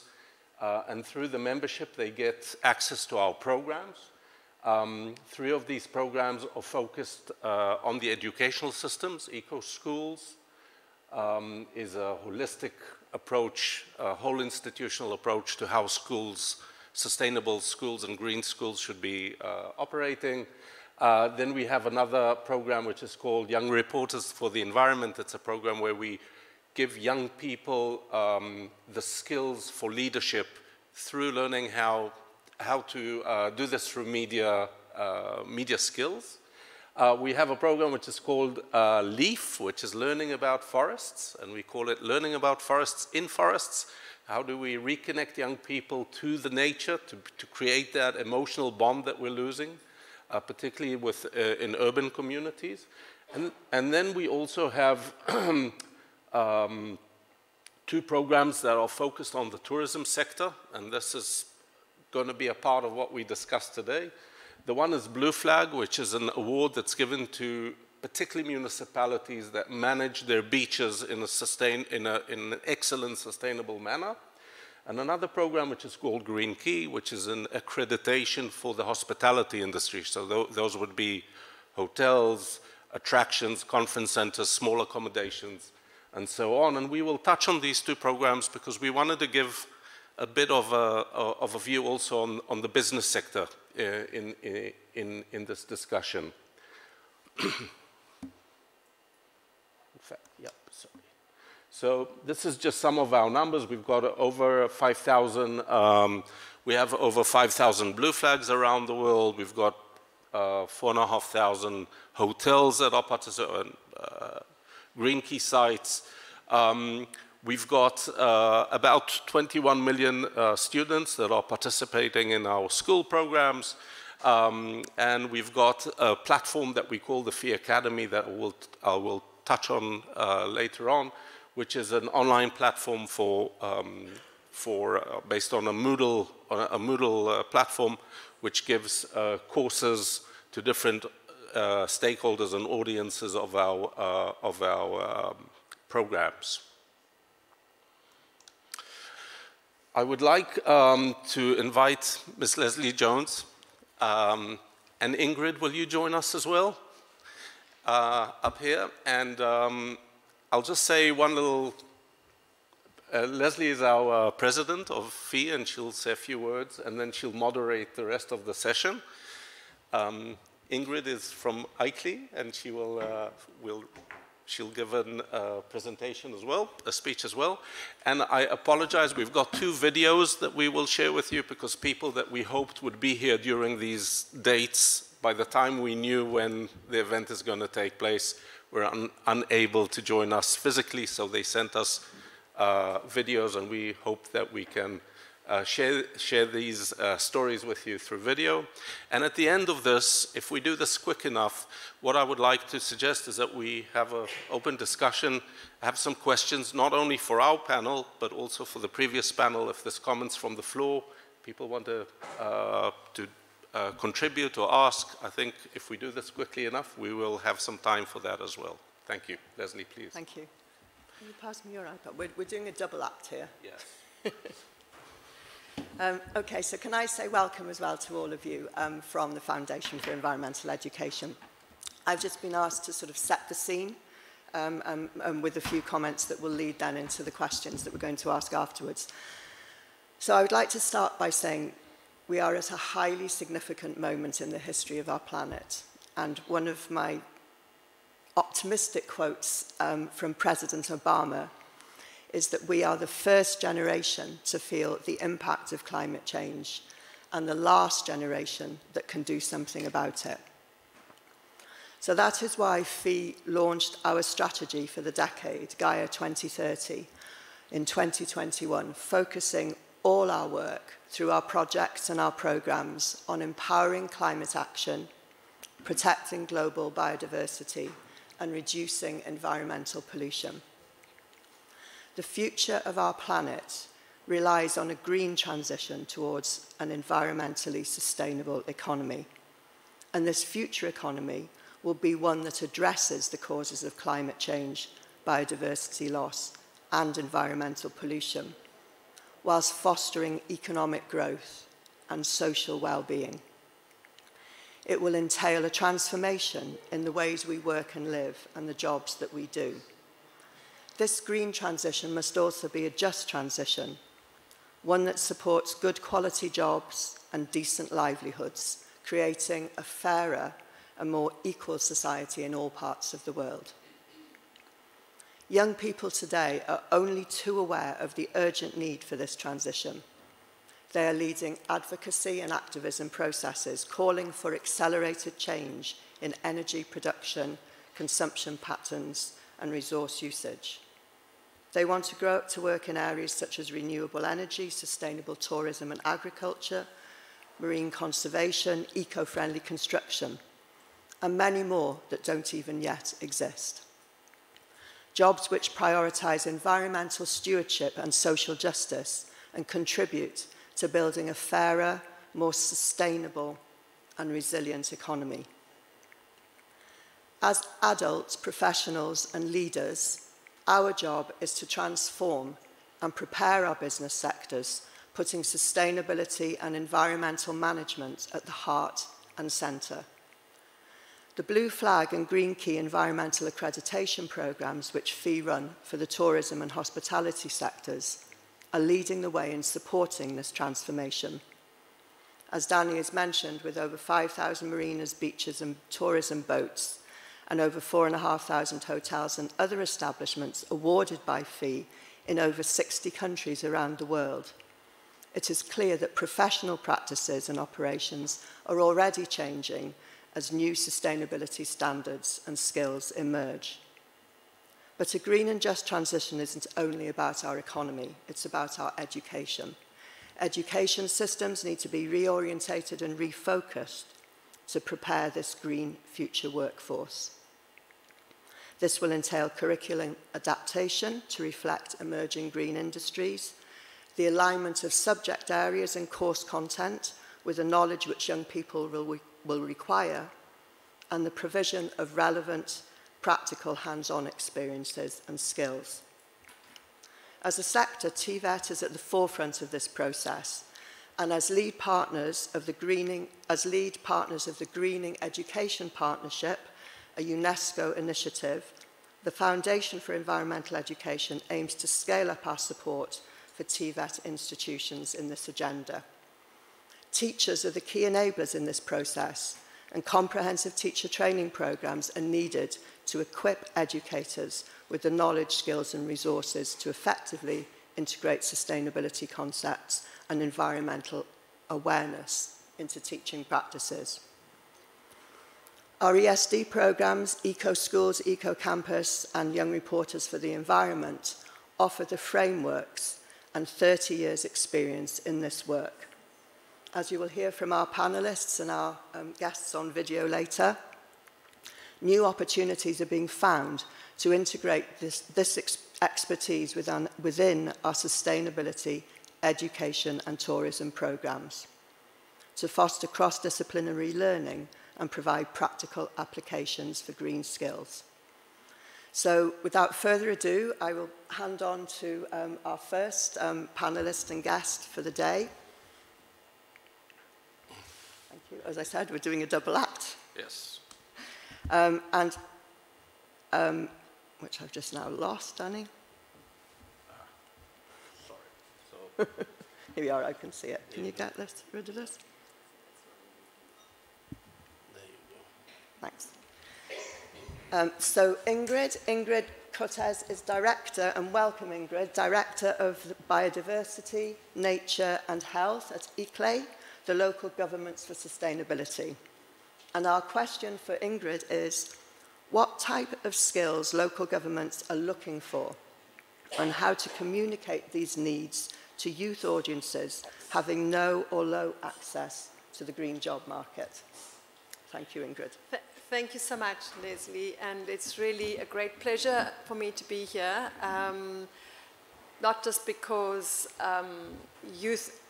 uh, and through the membership, they get access to our programs. Um, three of these programs are focused uh, on the educational systems. Eco Schools um, is a holistic approach, a whole institutional approach to how schools, sustainable schools and green schools should be uh, operating. Uh, then we have another program which is called Young Reporters for the Environment. It's a program where we give young people um, the skills for leadership through learning how, how to uh, do this through media, uh, media skills. Uh, we have a program which is called uh, LEAF, which is learning about forests, and we call it learning about forests in forests. How do we reconnect young people to the nature to, to create that emotional bond that we're losing, uh, particularly with, uh, in urban communities? And, and then we also have um, two programs that are focused on the tourism sector, and this is going to be a part of what we discussed today. The one is Blue Flag, which is an award that's given to particularly municipalities that manage their beaches in, a sustain, in, a, in an excellent, sustainable manner. And another program which is called Green Key, which is an accreditation for the hospitality industry. So th those would be hotels, attractions, conference centers, small accommodations, and so on. And we will touch on these two programs because we wanted to give a bit of a, of a view also on, on the business sector uh, in, in, in this discussion. in fact, yep, sorry. So this is just some of our numbers. We've got over 5,000, um, we have over 5,000 blue flags around the world. We've got uh, 4,500 hotels that are participating, uh, green key sites. Um, we've got uh, about 21 million uh, students that are participating in our school programs. Um, and we've got a platform that we call the FEE Academy that we'll, I will touch on uh, later on, which is an online platform for, um, for uh, based on a Moodle, a Moodle uh, platform, which gives uh, courses to different stakeholders and audiences of our, of our um, programs. I would like um, to invite Ms. Leslie Jones um, and Ingrid, will you join us as well uh, up here? And um, I'll just say one little, uh, Leslie is our uh, president of FEE and she'll say a few words and then she'll moderate the rest of the session. Um, Ingrid is from ICLEI, and she will, uh, will she'll give a uh, presentation as well, a speech as well. And I apologize, we've got two videos that we will share with you because people that we hoped would be here during these dates, by the time we knew when the event is going to take place, were un unable to join us physically, so they sent us uh, videos, and we hope that we can uh, share, share these uh, stories with you through video. And at the end of this, if we do this quick enough, what I would like to suggest is that we have an open discussion, have some questions, not only for our panel, but also for the previous panel, if there's comments from the floor, people want to, uh, to uh, contribute or ask, I think if we do this quickly enough, we will have some time for that as well. Thank you. Leslie, please. Thank you. Can you pass me your iPad? We're, we're doing a double act here. Yes. Um, okay, so can I say welcome as well to all of you um, from the Foundation for Environmental Education. I've just been asked to sort of set the scene um, um, um, with a few comments that will lead then into the questions that we're going to ask afterwards. So I would like to start by saying we are at a highly significant moment in the history of our planet. And one of my optimistic quotes um, from President Obama is that we are the first generation to feel the impact of climate change and the last generation that can do something about it. So that is why FEE launched our strategy for the decade, Gaia 2030, in 2021, focusing all our work through our projects and our programs on empowering climate action, protecting global biodiversity, and reducing environmental pollution. The future of our planet relies on a green transition towards an environmentally sustainable economy. And this future economy will be one that addresses the causes of climate change, biodiversity loss, and environmental pollution, whilst fostering economic growth and social well-being. It will entail a transformation in the ways we work and live and the jobs that we do. This green transition must also be a just transition, one that supports good quality jobs and decent livelihoods, creating a fairer and more equal society in all parts of the world. Young people today are only too aware of the urgent need for this transition. They are leading advocacy and activism processes, calling for accelerated change in energy production, consumption patterns, and resource usage. They want to grow up to work in areas such as renewable energy, sustainable tourism and agriculture, marine conservation, eco-friendly construction, and many more that don't even yet exist. Jobs which prioritise environmental stewardship and social justice and contribute to building a fairer, more sustainable and resilient economy. As adults, professionals and leaders, Our job is to transform and prepare our business sectors, putting sustainability and environmental management at the heart and centre. The Blue Flag and Green Key environmental accreditation programmes, which fee run for the tourism and hospitality sectors, are leading the way in supporting this transformation. As Danny has mentioned, with over 5,000 marinas, beaches and tourism boats and over 4,500 hotels and other establishments awarded by fee in over 60 countries around the world. It is clear that professional practices and operations are already changing as new sustainability standards and skills emerge. But a green and just transition isn't only about our economy, it's about our education. Education systems need to be reorientated and refocused to prepare this green future workforce. This will entail curriculum adaptation to reflect emerging green industries, the alignment of subject areas and course content with the knowledge which young people will, will require, and the provision of relevant practical hands-on experiences and skills. As a sector, TVET is at the forefront of this process, and as lead partners of the greening as lead partners of the greening education partnership a UNESCO initiative the foundation for environmental education aims to scale up our support for TVET institutions in this agenda. Teachers are the key enablers in this process and comprehensive teacher training programs are needed to equip educators with the knowledge skills and resources to effectively integrate sustainability concepts and environmental awareness into teaching practices. Our ESD programs, Eco Schools, Eco Campus and Young Reporters for the Environment offer the frameworks and 30 years experience in this work. As you will hear from our panelists and our um, guests on video later, new opportunities are being found to integrate this, this ex expertise within, within our sustainability, education and tourism programs to foster cross-disciplinary learning and provide practical applications for green skills. So without further ado, I will hand on to um, our first um, panelist and guest for the day. Thank you. As I said, we're doing a double act. Yes. Um, and, um, which I've just now lost, Danny. sorry. So Here we are, I can see it. Can you get this, rid of this? There you go. Thanks. Um, so Ingrid, Ingrid Coetzee is director, and welcome Ingrid, director of biodiversity, nature and health at ICLEI, the local governments for sustainability. And our question for Ingrid is, what type of skills local governments are looking for and how to communicate these needs to youth audiences having no or low access to the green job market. Thank you, Ingrid. Th thank you so much, Leslie, and it's really a great pleasure for me to be here. Um, not just because um, youth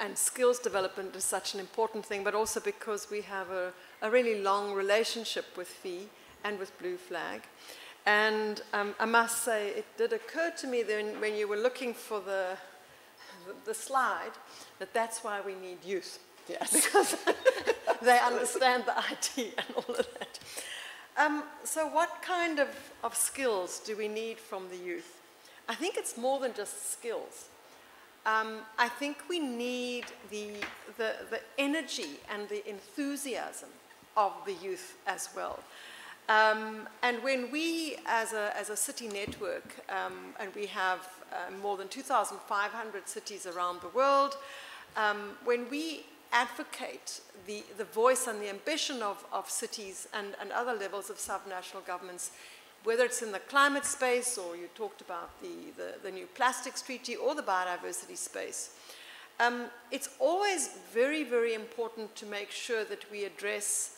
and skills development is such an important thing, but also because we have a, a really long relationship with FEE and with Blue Flag. And um, I must say, it did occur to me then when you were looking for the, the, slide that that's why we need youth. Yes. Because they understand the IT and all of that. Um, so what kind of, of skills do we need from the youth? I think it's more than just skills. Um, I think we need the, the, the energy and the enthusiasm of the youth as well. Um, and when we, as a, as a city network, um, and we have uh, more than 2,500 cities around the world, um, when we advocate the, the voice and the ambition of, of cities and, and other levels of subnational governments, whether it's in the climate space or you talked about the, the, the new plastics treaty or the biodiversity space, um, it's always very, very important to make sure that we address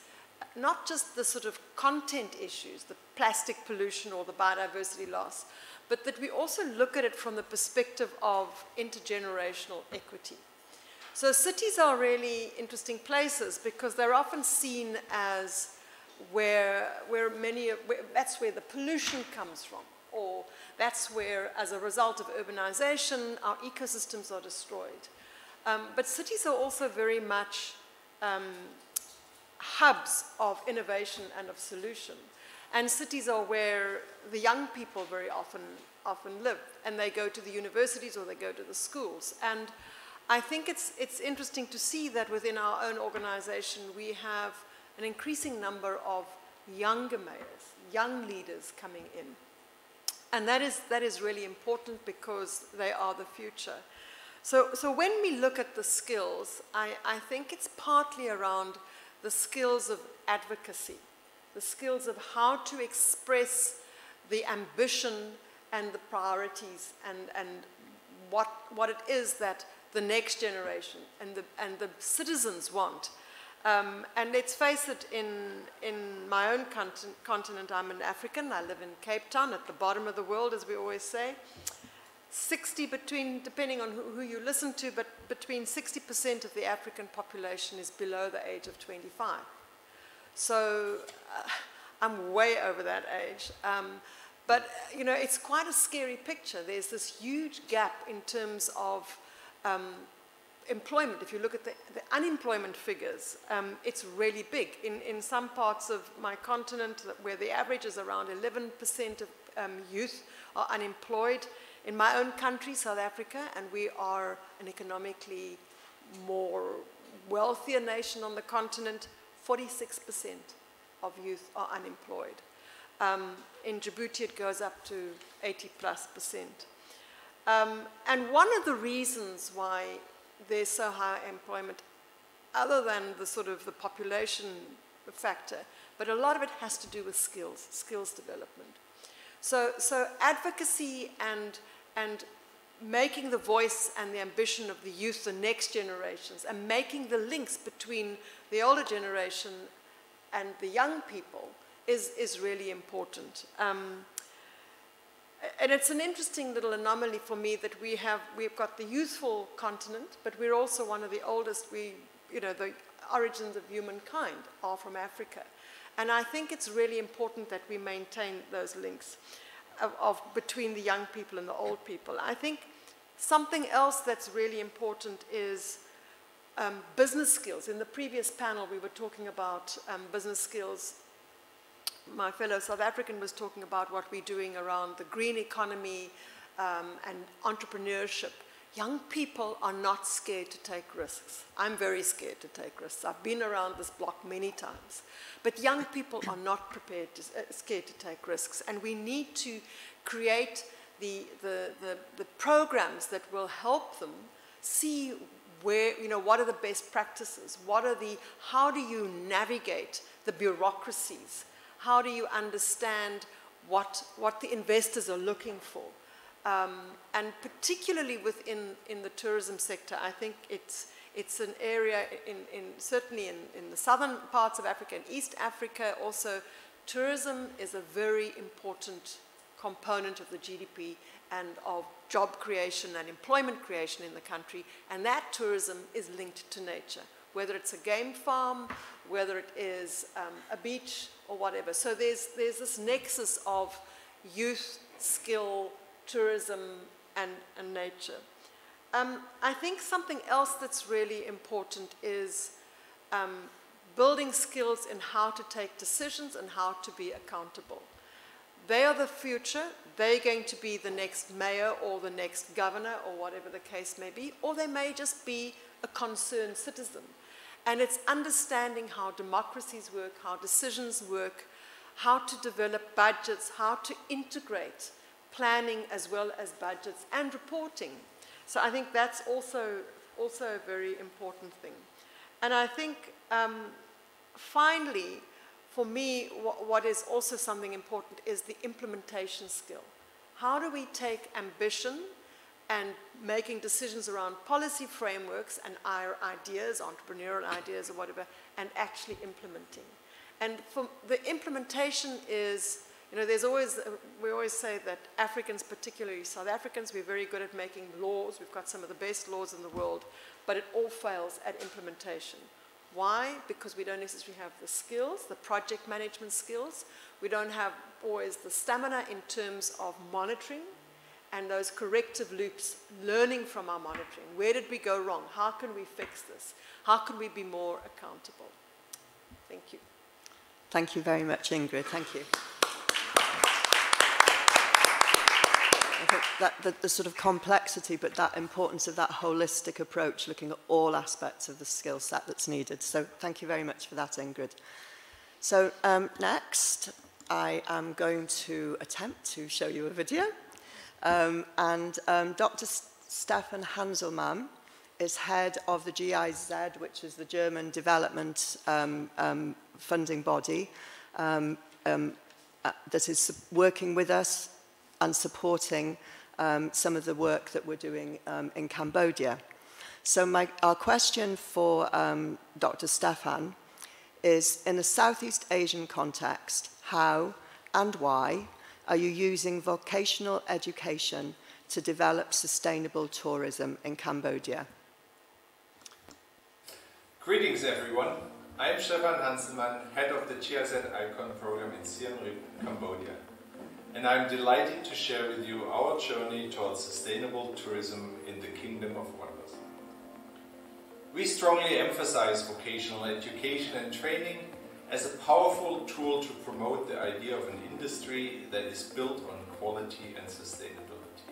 not just the sort of content issues, the plastic pollution or the biodiversity loss, but that we also look at it from the perspective of intergenerational equity. So cities are really interesting places because they're often seen as where, where many, where, that's where the pollution comes from, or that's where, as a result of urbanization, our ecosystems are destroyed. Um, but cities are also very much um, hubs of innovation and of solution. And cities are where the young people very often, often live, and they go to the universities or they go to the schools. And I think it's, it's interesting to see that within our own organization, we have an increasing number of younger mayors, young leaders coming in. And that is, that is really important because they are the future. So, so when we look at the skills, I, I think it's partly around the skills of advocacy, the skills of how to express the ambition and the priorities and, and what, what it is that the next generation and the, and the citizens want. Um, and let's face it, in, in my own continent, continent, I'm an African. I live in Cape Town, at the bottom of the world, as we always say. 60 between, depending on who, who you listen to, but between 60% of the African population is below the age of 25. So uh, I'm way over that age. Um, but, you know, it's quite a scary picture. There's this huge gap in terms of um, employment. If you look at the, the unemployment figures, um, it's really big. In, in some parts of my continent, where the average is around 11% of um, youth are unemployed, in my own country, South Africa, and we are an economically more wealthier nation on the continent, 46% of youth are unemployed. Um, in Djibouti, it goes up to 80 plus percent. Um, and one of the reasons why there's so high employment, other than the sort of the population factor, but a lot of it has to do with skills, skills development. So, so advocacy and and making the voice and the ambition of the youth, the next generations, and making the links between the older generation and the young people is, is really important. Um, and it's an interesting little anomaly for me that we have, we've got the youthful continent, but we're also one of the oldest, we, you know, the origins of humankind are from Africa. And I think it's really important that we maintain those links of, of, between the young people and the old people. I think something else that's really important is um, business skills. In the previous panel, we were talking about um, business skills. My fellow South African was talking about what we're doing around the green economy um, and entrepreneurship young people are not scared to take risks. I'm very scared to take risks. I've been around this block many times. But young people are not prepared to, uh, scared to take risks. And we need to create the, the, the, the programs that will help them see where, you know, what are the best practices? What are the, how do you navigate the bureaucracies? How do you understand what, what the investors are looking for? Um, and particularly within in the tourism sector, I think it's, it's an area, in, in, certainly in, in the southern parts of Africa and East Africa also, tourism is a very important component of the GDP and of job creation and employment creation in the country, and that tourism is linked to nature, whether it's a game farm, whether it is um, a beach or whatever. So there's, there's this nexus of youth, skill, tourism, and, and nature. Um, I think something else that's really important is um, building skills in how to take decisions and how to be accountable. They are the future. They're going to be the next mayor or the next governor or whatever the case may be, or they may just be a concerned citizen. And it's understanding how democracies work, how decisions work, how to develop budgets, how to integrate planning as well as budgets and reporting. So I think that's also, also a very important thing. And I think um, finally, for me, what is also something important is the implementation skill. How do we take ambition and making decisions around policy frameworks and our ideas, entrepreneurial ideas or whatever, and actually implementing? And for the implementation is, you know, there's always, uh, we always say that Africans, particularly South Africans, we're very good at making laws. We've got some of the best laws in the world, but it all fails at implementation. Why? Because we don't necessarily have the skills, the project management skills. We don't have always the stamina in terms of monitoring and those corrective loops, learning from our monitoring. Where did we go wrong? How can we fix this? How can we be more accountable? Thank you. Thank you very much, Ingrid. Thank you. I think that the, the sort of complexity, but that importance of that holistic approach, looking at all aspects of the skill set that's needed. So thank you very much for that, Ingrid. So um, next, I am going to attempt to show you a video. Um, and um, Dr. Stefan Hanselmann is head of the GIZ, which is the German development um, um, funding body um, um, uh, that is working with us and supporting um, some of the work that we're doing um, in Cambodia. So my, our question for um, Dr. Stefan is, in a Southeast Asian context, how and why are you using vocational education to develop sustainable tourism in Cambodia? Greetings everyone. I am Stefan Hanselmann, head of the GIZ ICON program in Siem Reap, Cambodia and I'm delighted to share with you our journey towards sustainable tourism in the Kingdom of Wonders. We strongly emphasize vocational education and training as a powerful tool to promote the idea of an industry that is built on quality and sustainability.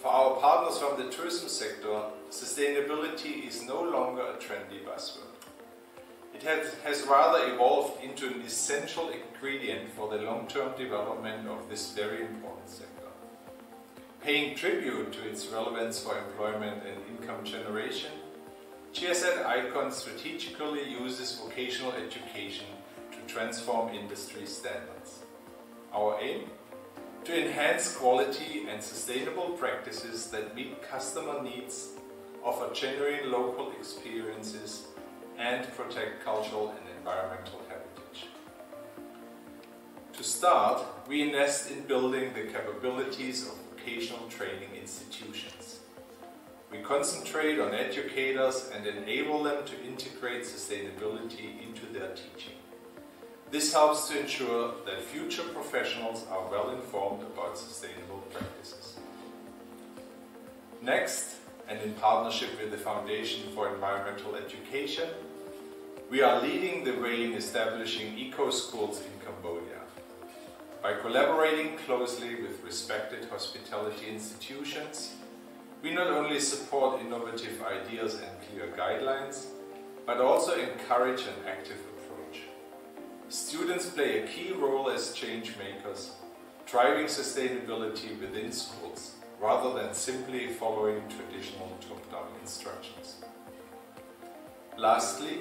For our partners from the tourism sector, sustainability is no longer a trendy buzzword. It has, has rather evolved into an essential ingredient for the long-term development of this very important sector. Paying tribute to its relevance for employment and income generation, GIZ ICON strategically uses vocational education to transform industry standards. Our aim? To enhance quality and sustainable practices that meet customer needs, offer genuine local experiences and protect cultural and environmental heritage. To start, we invest in building the capabilities of vocational training institutions. We concentrate on educators and enable them to integrate sustainability into their teaching. This helps to ensure that future professionals are well informed about sustainable practices. Next, and in partnership with the Foundation for Environmental Education, we are leading the way in establishing eco-schools in Cambodia. By collaborating closely with respected hospitality institutions, we not only support innovative ideas and clear guidelines, but also encourage an active approach. Students play a key role as change makers, driving sustainability within schools, rather than simply following traditional top-down instructions. Lastly,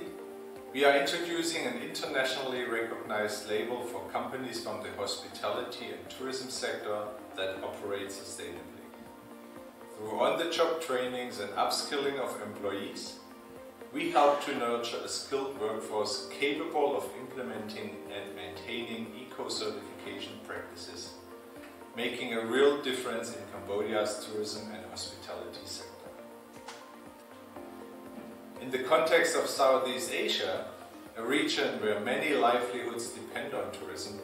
we are introducing an internationally recognized label for companies from the hospitality and tourism sector that operate sustainably. Through on-the-job trainings and upskilling of employees, we help to nurture a skilled workforce capable of implementing and maintaining eco-certification practices, making a real difference in Cambodia's tourism and hospitality sector. In the context of Southeast Asia, a region where many livelihoods depend on tourism,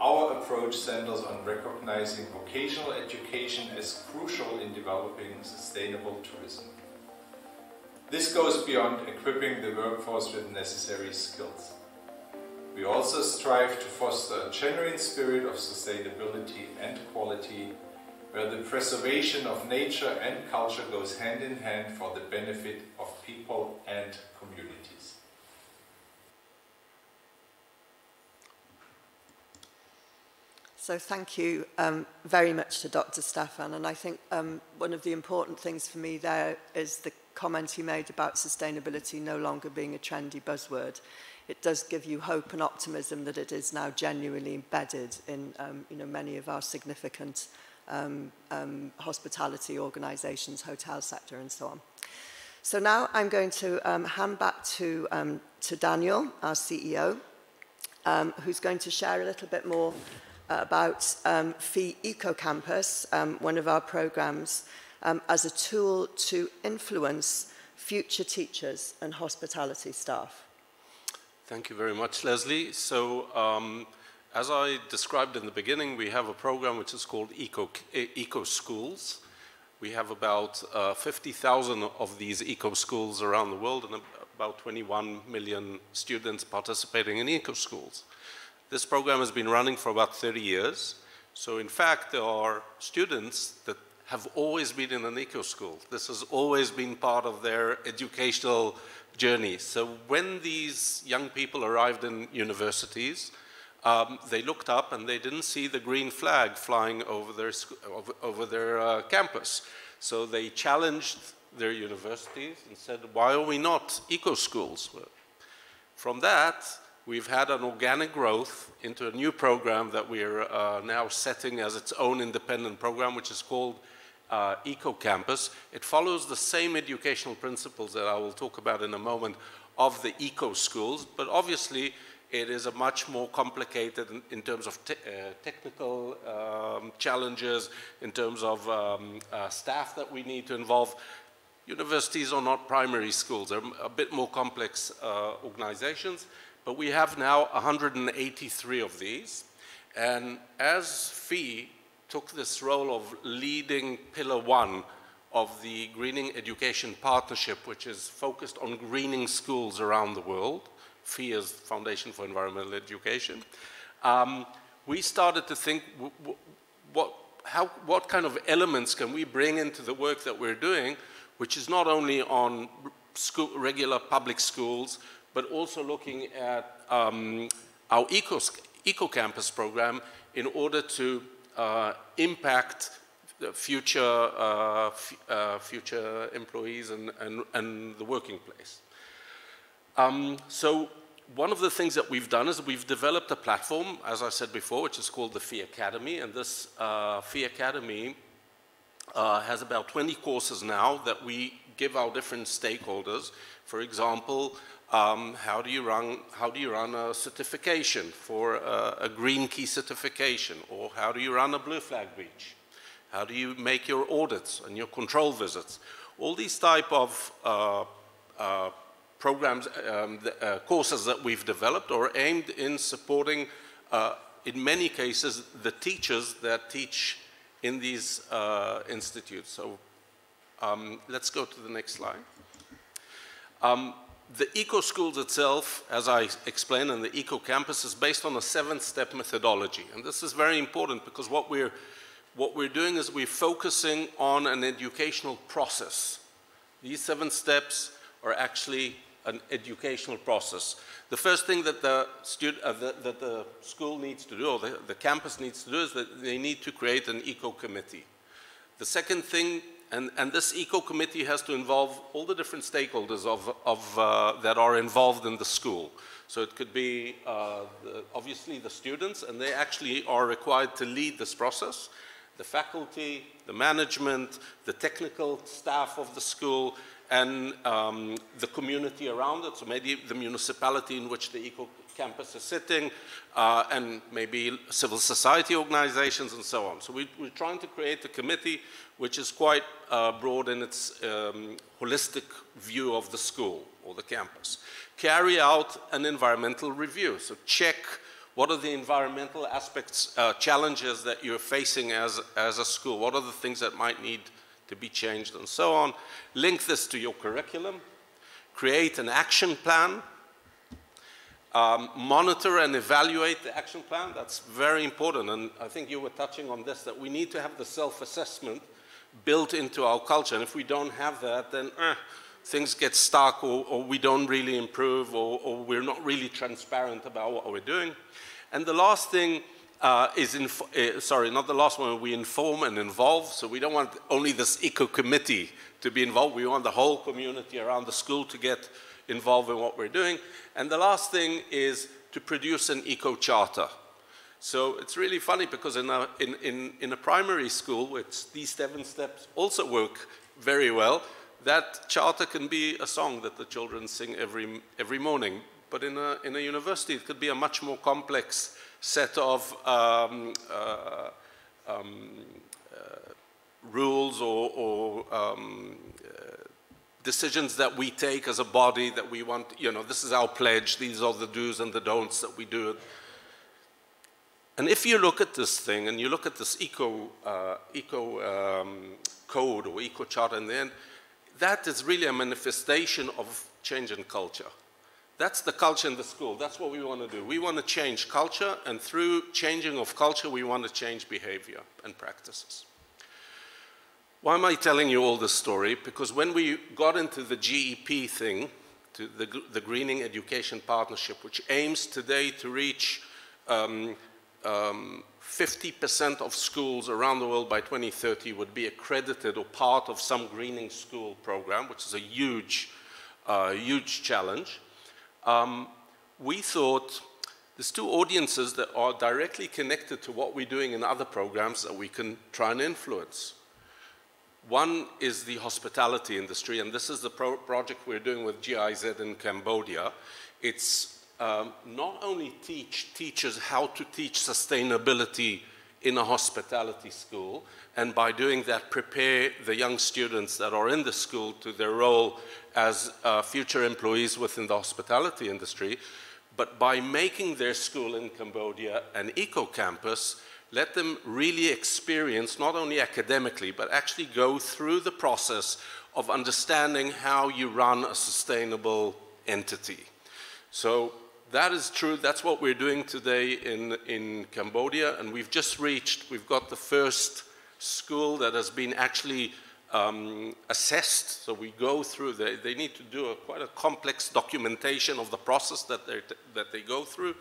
our approach centers on recognizing vocational education as crucial in developing sustainable tourism. This goes beyond equipping the workforce with necessary skills. We also strive to foster a genuine spirit of sustainability and quality where the preservation of nature and culture goes hand in hand for the benefit of people and communities. So thank you um, very much to Dr. Stefan. And I think um, one of the important things for me there is the comment he made about sustainability no longer being a trendy buzzword. It does give you hope and optimism that it is now genuinely embedded in um, you know, many of our significant um, um, hospitality organisations, hotel sector and so on. So now I'm going to um, hand back to, um, to Daniel, our CEO, um, who's going to share a little bit more about um, FEE Eco Campus, um, one of our programs, um, as a tool to influence future teachers and hospitality staff. Thank you very much, Leslie. So, um, as I described in the beginning, we have a program which is called Eco, Eco Schools. We have about uh, 50,000 of these eco schools around the world and about 21 million students participating in eco schools. This program has been running for about 30 years. So in fact, there are students that have always been in an eco school. This has always been part of their educational journey. So when these young people arrived in universities, um, they looked up and they didn't see the green flag flying over their, over, their uh, campus. So they challenged their universities and said, why are we not eco schools? From that, We've had an organic growth into a new program that we're uh, now setting as its own independent program, which is called uh, Eco Campus. It follows the same educational principles that I will talk about in a moment of the eco schools, but obviously it is a much more complicated in, in terms of te uh, technical um, challenges, in terms of um, uh, staff that we need to involve. Universities are not primary schools, they're a bit more complex uh, organizations. But we have now 183 of these. And as FEE took this role of leading pillar one of the Greening Education Partnership, which is focused on greening schools around the world, is Foundation for Environmental Education, um, we started to think what, how, what kind of elements can we bring into the work that we're doing, which is not only on school, regular public schools, but also looking at um, our eco, eco campus program in order to impact future, uh, uh, future employees and, and, and, the working place. Um, so one of the things that we've done is we've developed a platform, as I said before, which is called the FEE Academy, and this uh, FEE Academy uh, has about 20 courses now that we give our different stakeholders. For example, um, how, do you run, how do you run a certification for a, a, green key certification? Or how do you run a blue flag breach? How do you make your audits and your control visits? All these type of uh, uh, programs, um, the, uh, courses that we've developed are aimed in supporting, uh, in many cases, the teachers that teach in these uh, institutes. So um, let's go to the next slide. Um, the eco schools itself, as I explained, and the eco campus is based on a seven-step methodology. And this is very important because what we're, what we're doing is we're focusing on an educational process. These seven steps are actually an educational process. The first thing that the, uh, the, that the school needs to do, or the, the campus needs to do, is that they need to create an eco-committee. The second thing, and, and this eco-committee has to involve all the different stakeholders of, of, uh, that are involved in the school. So it could be uh, the, obviously the students, and they actually are required to lead this process. The faculty, the management, the technical staff of the school, and um, the community around it, so maybe the municipality in which the eco campus is sitting, uh, and maybe civil society organizations and so on. So we, are trying to create a committee which is quite uh, broad in its um, holistic view of the school or the campus. Carry out an environmental review, so check what are the environmental aspects, uh, challenges that you're facing as, as a school? What are the things that might need to be changed and so on. Link this to your curriculum. Create an action plan. Um, monitor and evaluate the action plan. That's very important. And I think you were touching on this, that we need to have the self-assessment built into our culture. And if we don't have that, then eh, things get stuck or, or, we don't really improve or, or we're not really transparent about what we're doing. And the last thing uh, is, uh, sorry, not the last one, we inform and involve. So we don't want only this eco committee to be involved. We want the whole community around the school to get involved in what we're doing. And the last thing is to produce an eco charter. So it's really funny because in a, in, in, in a primary school, which these seven steps also work very well, that charter can be a song that the children sing every, every morning. But in a, in a university, it could be a much more complex set of um, uh, um, uh, rules or, or um, uh, decisions that we take as a body that we want, you know, this is our pledge, these are the do's and the don'ts that we do. And if you look at this thing and you look at this eco, uh, eco um, code or eco charter in the end, that is really a manifestation of change in culture. That's the culture in the school. That's what we want to do. We want to change culture, and through changing of culture, we want to change behavior and practices. Why am I telling you all this story? Because when we got into the GEP thing, to the, the Greening Education Partnership, which aims today to reach 50% um, of schools around the world by 2030 would be accredited or part of some greening school program, which is a huge, uh, huge challenge um, we thought there's two audiences that are directly connected to what we're doing in other programs that we can try and influence. One is the hospitality industry, and this is the pro project we're doing with GIZ in Cambodia. It's um, not only teach teachers how to teach sustainability in a hospitality school, and by doing that, prepare the young students that are in the school to their role as uh, future employees within the hospitality industry. But by making their school in Cambodia an eco-campus, let them really experience, not only academically, but actually go through the process of understanding how you run a sustainable entity. So that is true. That's what we're doing today in, in Cambodia. And we've just reached, we've got the first school that has been actually um, assessed. So we go through, they, they need to do a, quite a complex documentation of the process that, they that they go through.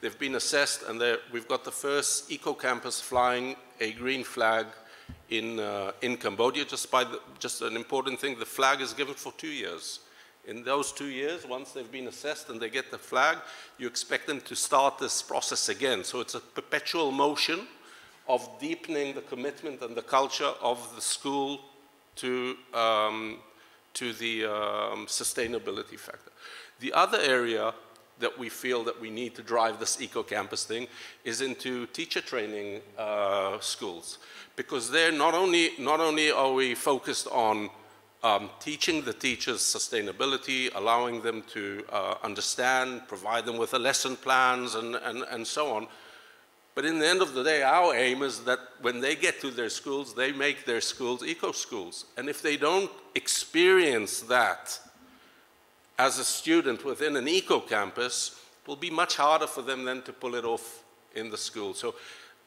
They've been assessed and we've got the first eco-campus flying a green flag in, uh, in Cambodia. Just, by the, just an important thing, the flag is given for two years. In those two years, once they've been assessed and they get the flag, you expect them to start this process again. So it's a perpetual motion of deepening the commitment and the culture of the school to, um, to the um, sustainability factor. The other area that we feel that we need to drive this eco-campus thing is into teacher training uh, schools. Because there not only, not only are we focused on um, teaching the teachers sustainability, allowing them to uh, understand, provide them with the lesson plans and, and, and so on, but in the end of the day, our aim is that when they get to their schools, they make their schools eco schools. And if they don't experience that as a student within an eco campus, it will be much harder for them then to pull it off in the school. So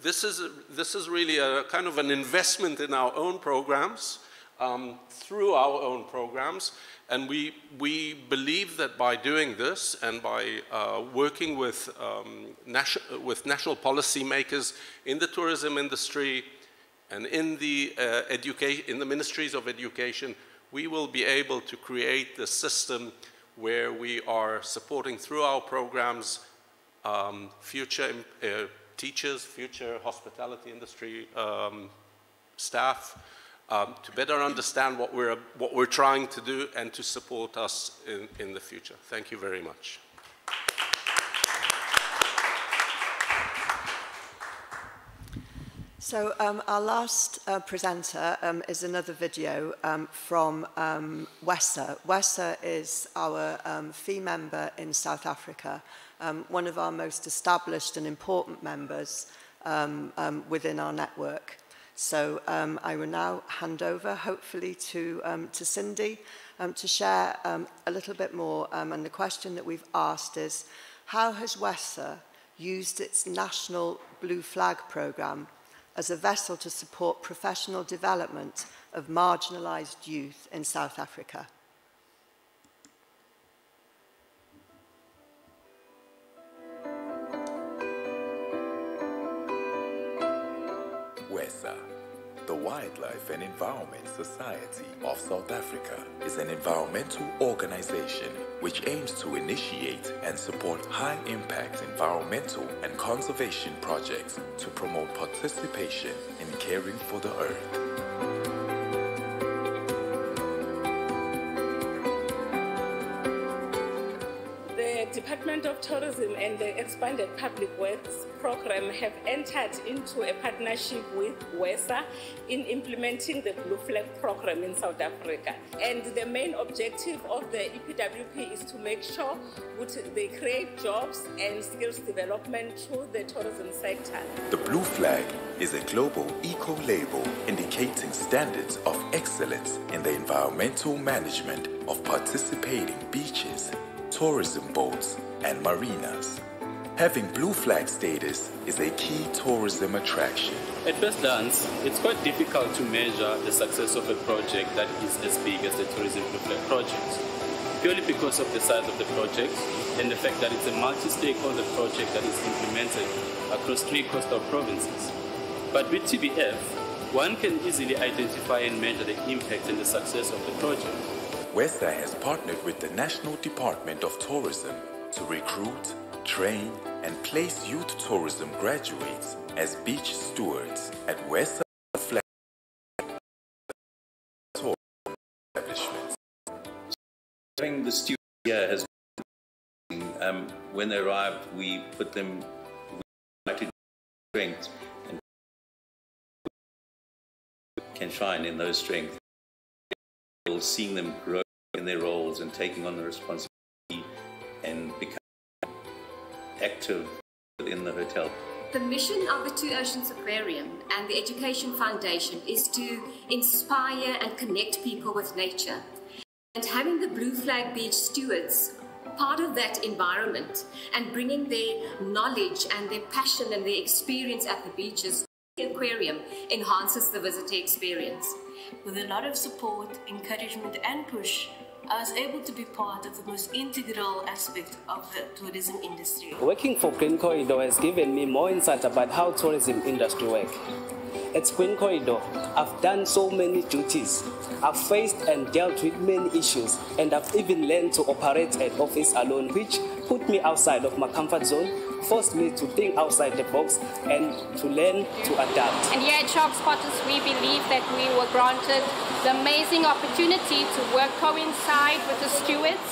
this is, this is really a kind of an investment in our own programs, um, through our own programs. And we, we believe that by doing this and by uh, working with, um, with national policymakers in the tourism industry and in the, uh, in the ministries of education, we will be able to create the system where we are supporting through our programs um, future uh, teachers, future hospitality industry um, staff, um, to better understand what we're, what we're trying to do and to support us in, in the future. Thank you very much. So um, our last uh, presenter um, is another video um, from um. WESSA is our um, FEE member in South Africa, um, one of our most established and important members um, um, within our network. So um, I will now hand over, hopefully, to, um, to Cindy um, to share um, a little bit more. Um, and the question that we've asked is, how has WESSA used its national Blue Flag programme as a vessel to support professional development of marginalised youth in South Africa? WESSA, the Wildlife and Environment Society of South Africa, is an environmental organization which aims to initiate and support high impact environmental and conservation projects to promote participation in caring for the earth. Department of Tourism and the Expanded Public Works Program have entered into a partnership with WESSA in implementing the Blue Flag program in South Africa. And the main objective of the EPWP is to make sure that they create jobs and skills development through the tourism sector. The Blue Flag is a global eco label indicating standards of excellence in the environmental management of participating beaches, tourism boats, and marinas. Having Blue Flag status is a key tourism attraction. At first glance, it's quite difficult to measure the success of a project that is as big as the Tourism Blue Flag project, purely because of the size of the project and the fact that it's a multi-stakeholder project that is implemented across three coastal provinces. But with TBF, one can easily identify and measure the impact and the success of the project. WESSA has partnered with the National Department of Tourism to recruit, train, and place youth tourism graduates as beach stewards at WESSA establishments. Having the students here has um, when they arrive, we put them to strengths and can shine in those strengths. Seeing them grow in their roles and taking on the responsibility and becoming active within the hotel. The mission of the Two Oceans Aquarium and the Education Foundation is to inspire and connect people with nature. And having the Blue Flag Beach stewards part of that environment and bringing their knowledge and their passion and their experience at the beaches the aquarium enhances the visitor experience. With a lot of support, encouragement, and push, I was able to be part of the most integral aspect of the tourism industry. Working for Green Corridor has given me more insight about how tourism industry work. At Green Corridor, I've done so many duties. I've faced and dealt with many issues, and I've even learned to operate an office alone, which put me outside of my comfort zone, forced me to think outside the box, and to learn to adapt. And here at Shark Spotters, we believe that we were granted the amazing opportunity to work coincide with the stewards,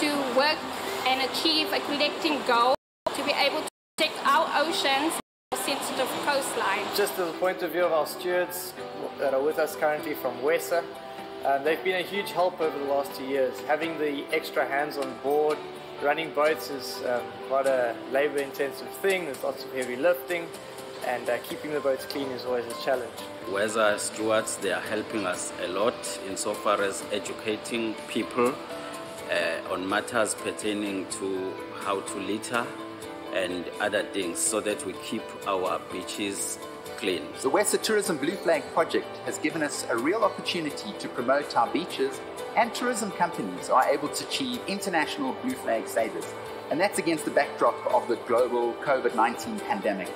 to work and achieve a collecting goal, to be able to protect our oceans sensitive coastline. Just as a point of view of our stewards that are with us currently from WESSA, um, they've been a huge help over the last two years. Having the extra hands on board, running boats is um, quite a labour intensive thing, there's lots of heavy lifting, and uh, keeping the boats clean is always a challenge. WESSA stewards, they are helping us a lot insofar as educating people uh, on matters pertaining to how to litter and other things so that we keep our beaches clean. The WESSA Tourism Blue Flag project has given us a real opportunity to promote our beaches and tourism companies are able to achieve international blue flag status. And that's against the backdrop of the global COVID-19 pandemic.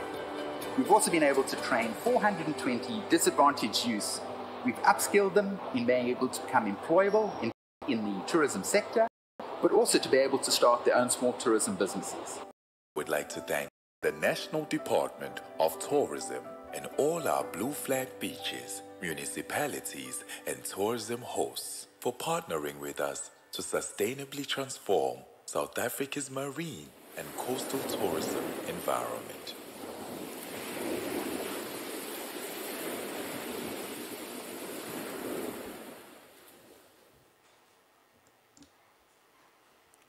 We've also been able to train 420 disadvantaged youth. We've upskilled them in being able to become employable in, in the tourism sector, but also to be able to start their own small tourism businesses. We'd like to thank the National Department of Tourism and all our Blue Flag beaches, municipalities, and tourism hosts for partnering with us to sustainably transform South Africa's marine and coastal tourism environment.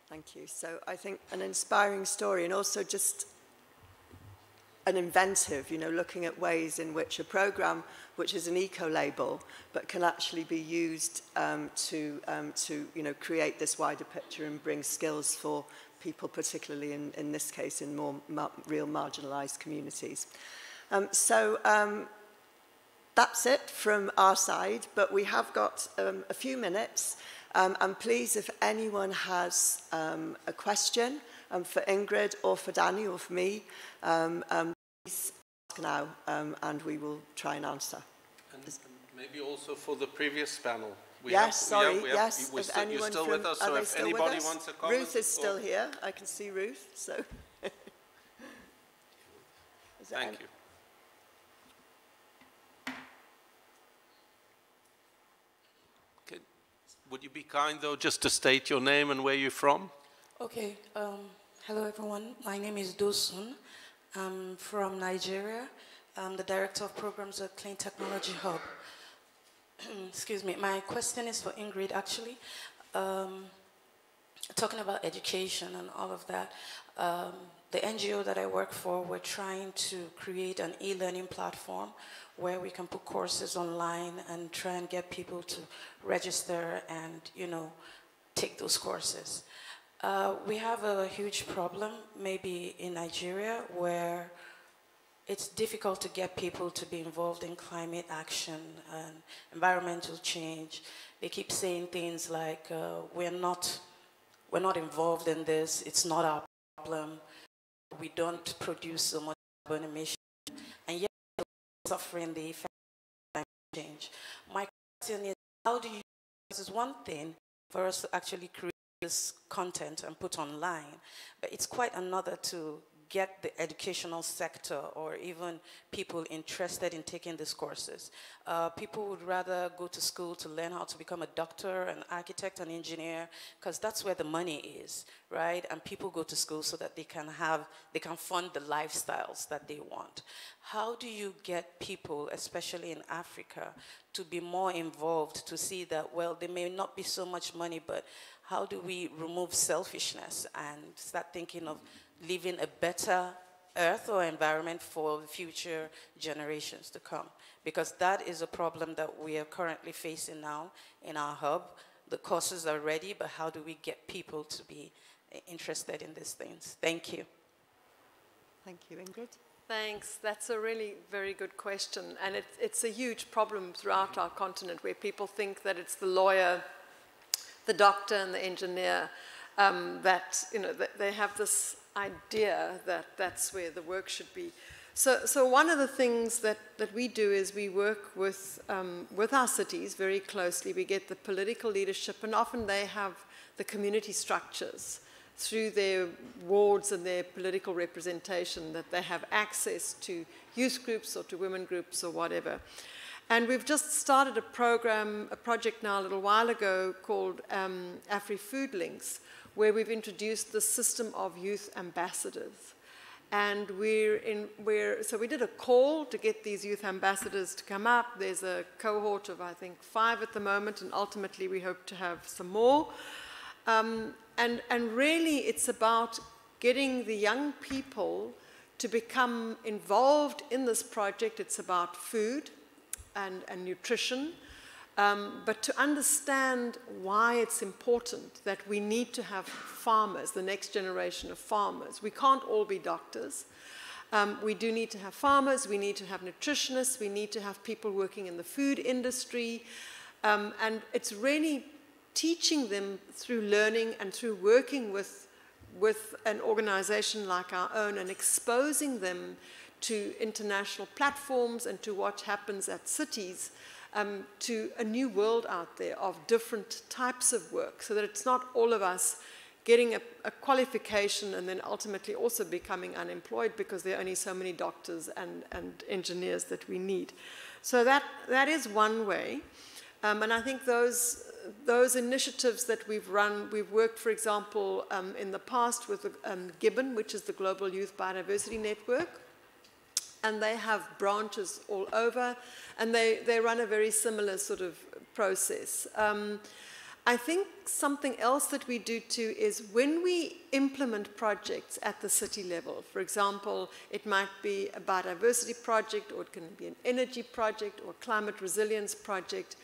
Thank you. So I think an inspiring story and also just an inventive, you know, looking at ways in which a program, which is an eco-label, but can actually be used um, to, um, to, you know, create this wider picture and bring skills for people, particularly in, in this case, in more ma real marginalized communities. Um, so um, that's it from our side, but we have got um, a few minutes. Um, and please, if anyone has um, a question um, for Ingrid or for Danny or for me, um, um, please ask now um, and we will try and answer. And maybe also for the previous panel. We yes, have, sorry, we have, we have, yes. We're still, you're still from, with us, so they if still with anybody us? wants to comment. Ruth is still or- here. I can see Ruth, so. Thank you. Okay. Would you be kind, though, just to state your name and where you're from? Okay, um, hello everyone. My name is Dosun. I'm from Nigeria. I'm the Director of Programs at Clean Technology Hub. Excuse me. My question is for Ingrid, actually. Um, talking about education and all of that, um, the NGO that I work for, we're trying to create an e-learning platform where we can put courses online and try and get people to register and, you know, take those courses. Uh, we have a huge problem, maybe in Nigeria, where it's difficult to get people to be involved in climate action and environmental change. They keep saying things like, uh, we're, not, we're not involved in this, it's not our problem, we don't produce so much carbon emission, and yet we're suffering the effect of climate change. My question is, how do you, this is one thing for us to actually create this content and put online, but it's quite another to get the educational sector or even people interested in taking these courses. Uh, people would rather go to school to learn how to become a doctor, an architect, an engineer, because that's where the money is, right? And people go to school so that they can have, they can fund the lifestyles that they want. How do you get people, especially in Africa, to be more involved, to see that, well, there may not be so much money, but how do we remove selfishness and start thinking of leaving a better earth or environment for future generations to come? Because that is a problem that we are currently facing now in our hub. The courses are ready, but how do we get people to be interested in these things? Thank you. Thank you, Ingrid. Thanks. That's a really very good question. And it, it's a huge problem throughout our continent where people think that it's the lawyer, the doctor, and the engineer um, that, you know, they have this idea that that's where the work should be. So, so one of the things that, that we do is we work with, um, with our cities very closely. We get the political leadership, and often they have the community structures through their wards and their political representation that they have access to youth groups or to women groups or whatever. And we've just started a program, a project now a little while ago called um, AfriFood Links, where we've introduced the system of youth ambassadors. And we're in, we're, so we did a call to get these youth ambassadors to come up. There's a cohort of, I think, five at the moment, and ultimately we hope to have some more. Um, and, and really, it's about getting the young people to become involved in this project. It's about food and, and nutrition. Um, but to understand why it's important that we need to have farmers, the next generation of farmers. We can't all be doctors. Um, we do need to have farmers, we need to have nutritionists, we need to have people working in the food industry. Um, and it's really teaching them through learning and through working with, with an organization like our own and exposing them to international platforms and to what happens at cities um, to a new world out there of different types of work so that it's not all of us getting a, a, qualification and then ultimately also becoming unemployed because there are only so many doctors and, and engineers that we need. So that, that is one way. Um, and I think those, those initiatives that we've run, we've worked, for example, um, in the past with um, Gibbon, which is the Global Youth Biodiversity Network. And they have branches all over, and they, they run a very similar sort of process. Um, I think something else that we do too is when we implement projects at the city level, for example, it might be a biodiversity project or it can be an energy project or climate resilience project,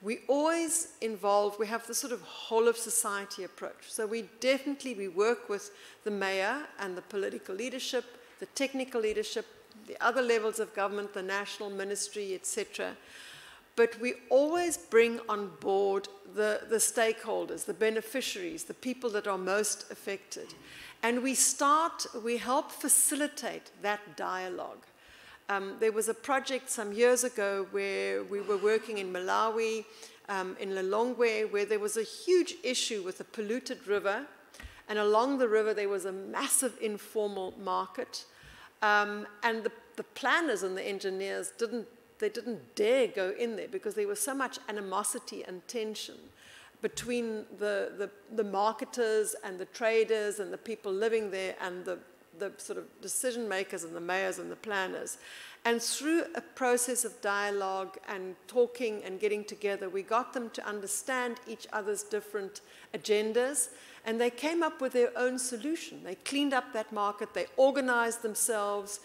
we always involve, we have the sort of whole of society approach. So we definitely, we work with the mayor and the political leadership, the technical leadership, the other levels of government, the national ministry, etc but we always bring on board the, the stakeholders, the beneficiaries, the people that are most affected. And we start, we help facilitate that dialogue. Um, there was a project some years ago where we were working in Malawi, um, in Lilongwe, where there was a huge issue with a polluted river. And along the river, there was a massive informal market. Um, and the, the planners and the engineers didn't they didn't dare go in there because there was so much animosity and tension between the, the, the, marketers and the traders and the people living there and the, the sort of decision makers and the mayors and the planners. And through a process of dialogue and talking and getting together, we got them to understand each other's different agendas. And they came up with their own solution. They cleaned up that market, they organized themselves,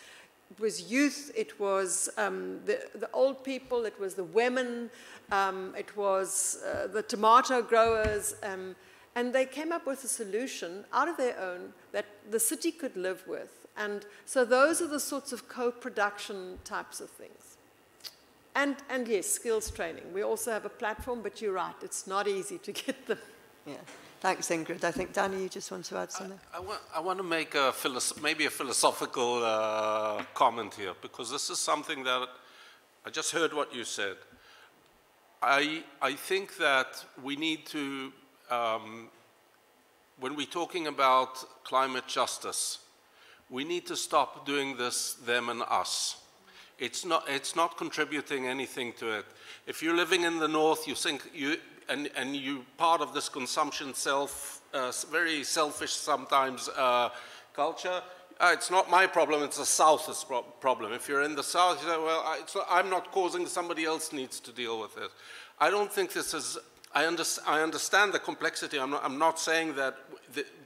it was youth, it was um, the, the old people, it was the women, um, it was uh, the tomato growers, um, and they came up with a solution out of their own that the city could live with. And so those are the sorts of co-production types of things. And, and yes, skills training. We also have a platform, but you're right, it's not easy to get them. Yeah. Thanks, Ingrid. I think, Danny, you just want to add something? I, I, want, I want, to make a maybe a philosophical uh, comment here, because this is something that I just heard what you said. I, I think that we need to, um, when we're talking about climate justice, we need to stop doing this them and us. It's not, it's not contributing anything to it. If you're living in the north, you think you, and, and you part of this consumption self, uh, very selfish sometimes uh, culture, uh, it's not my problem, it's the South's pro problem. If you're in the South, you say, well, I, not, I'm not causing, somebody else needs to deal with it. I don't think this is, I, under, I understand the complexity. I'm not, I'm not saying that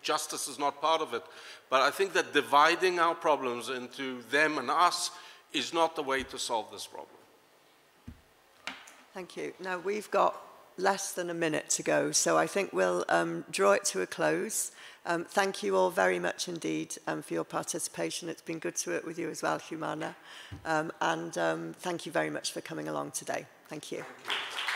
justice is not part of it, but I think that dividing our problems into them and us is not the way to solve this problem. Thank you. Now we've got less than a minute to go, so I think we'll um, draw it to a close. Um, thank you all very much indeed um, for your participation. It's been good to work with you as well, Humana. Um, and um, thank you very much for coming along today. Thank you. Thank you.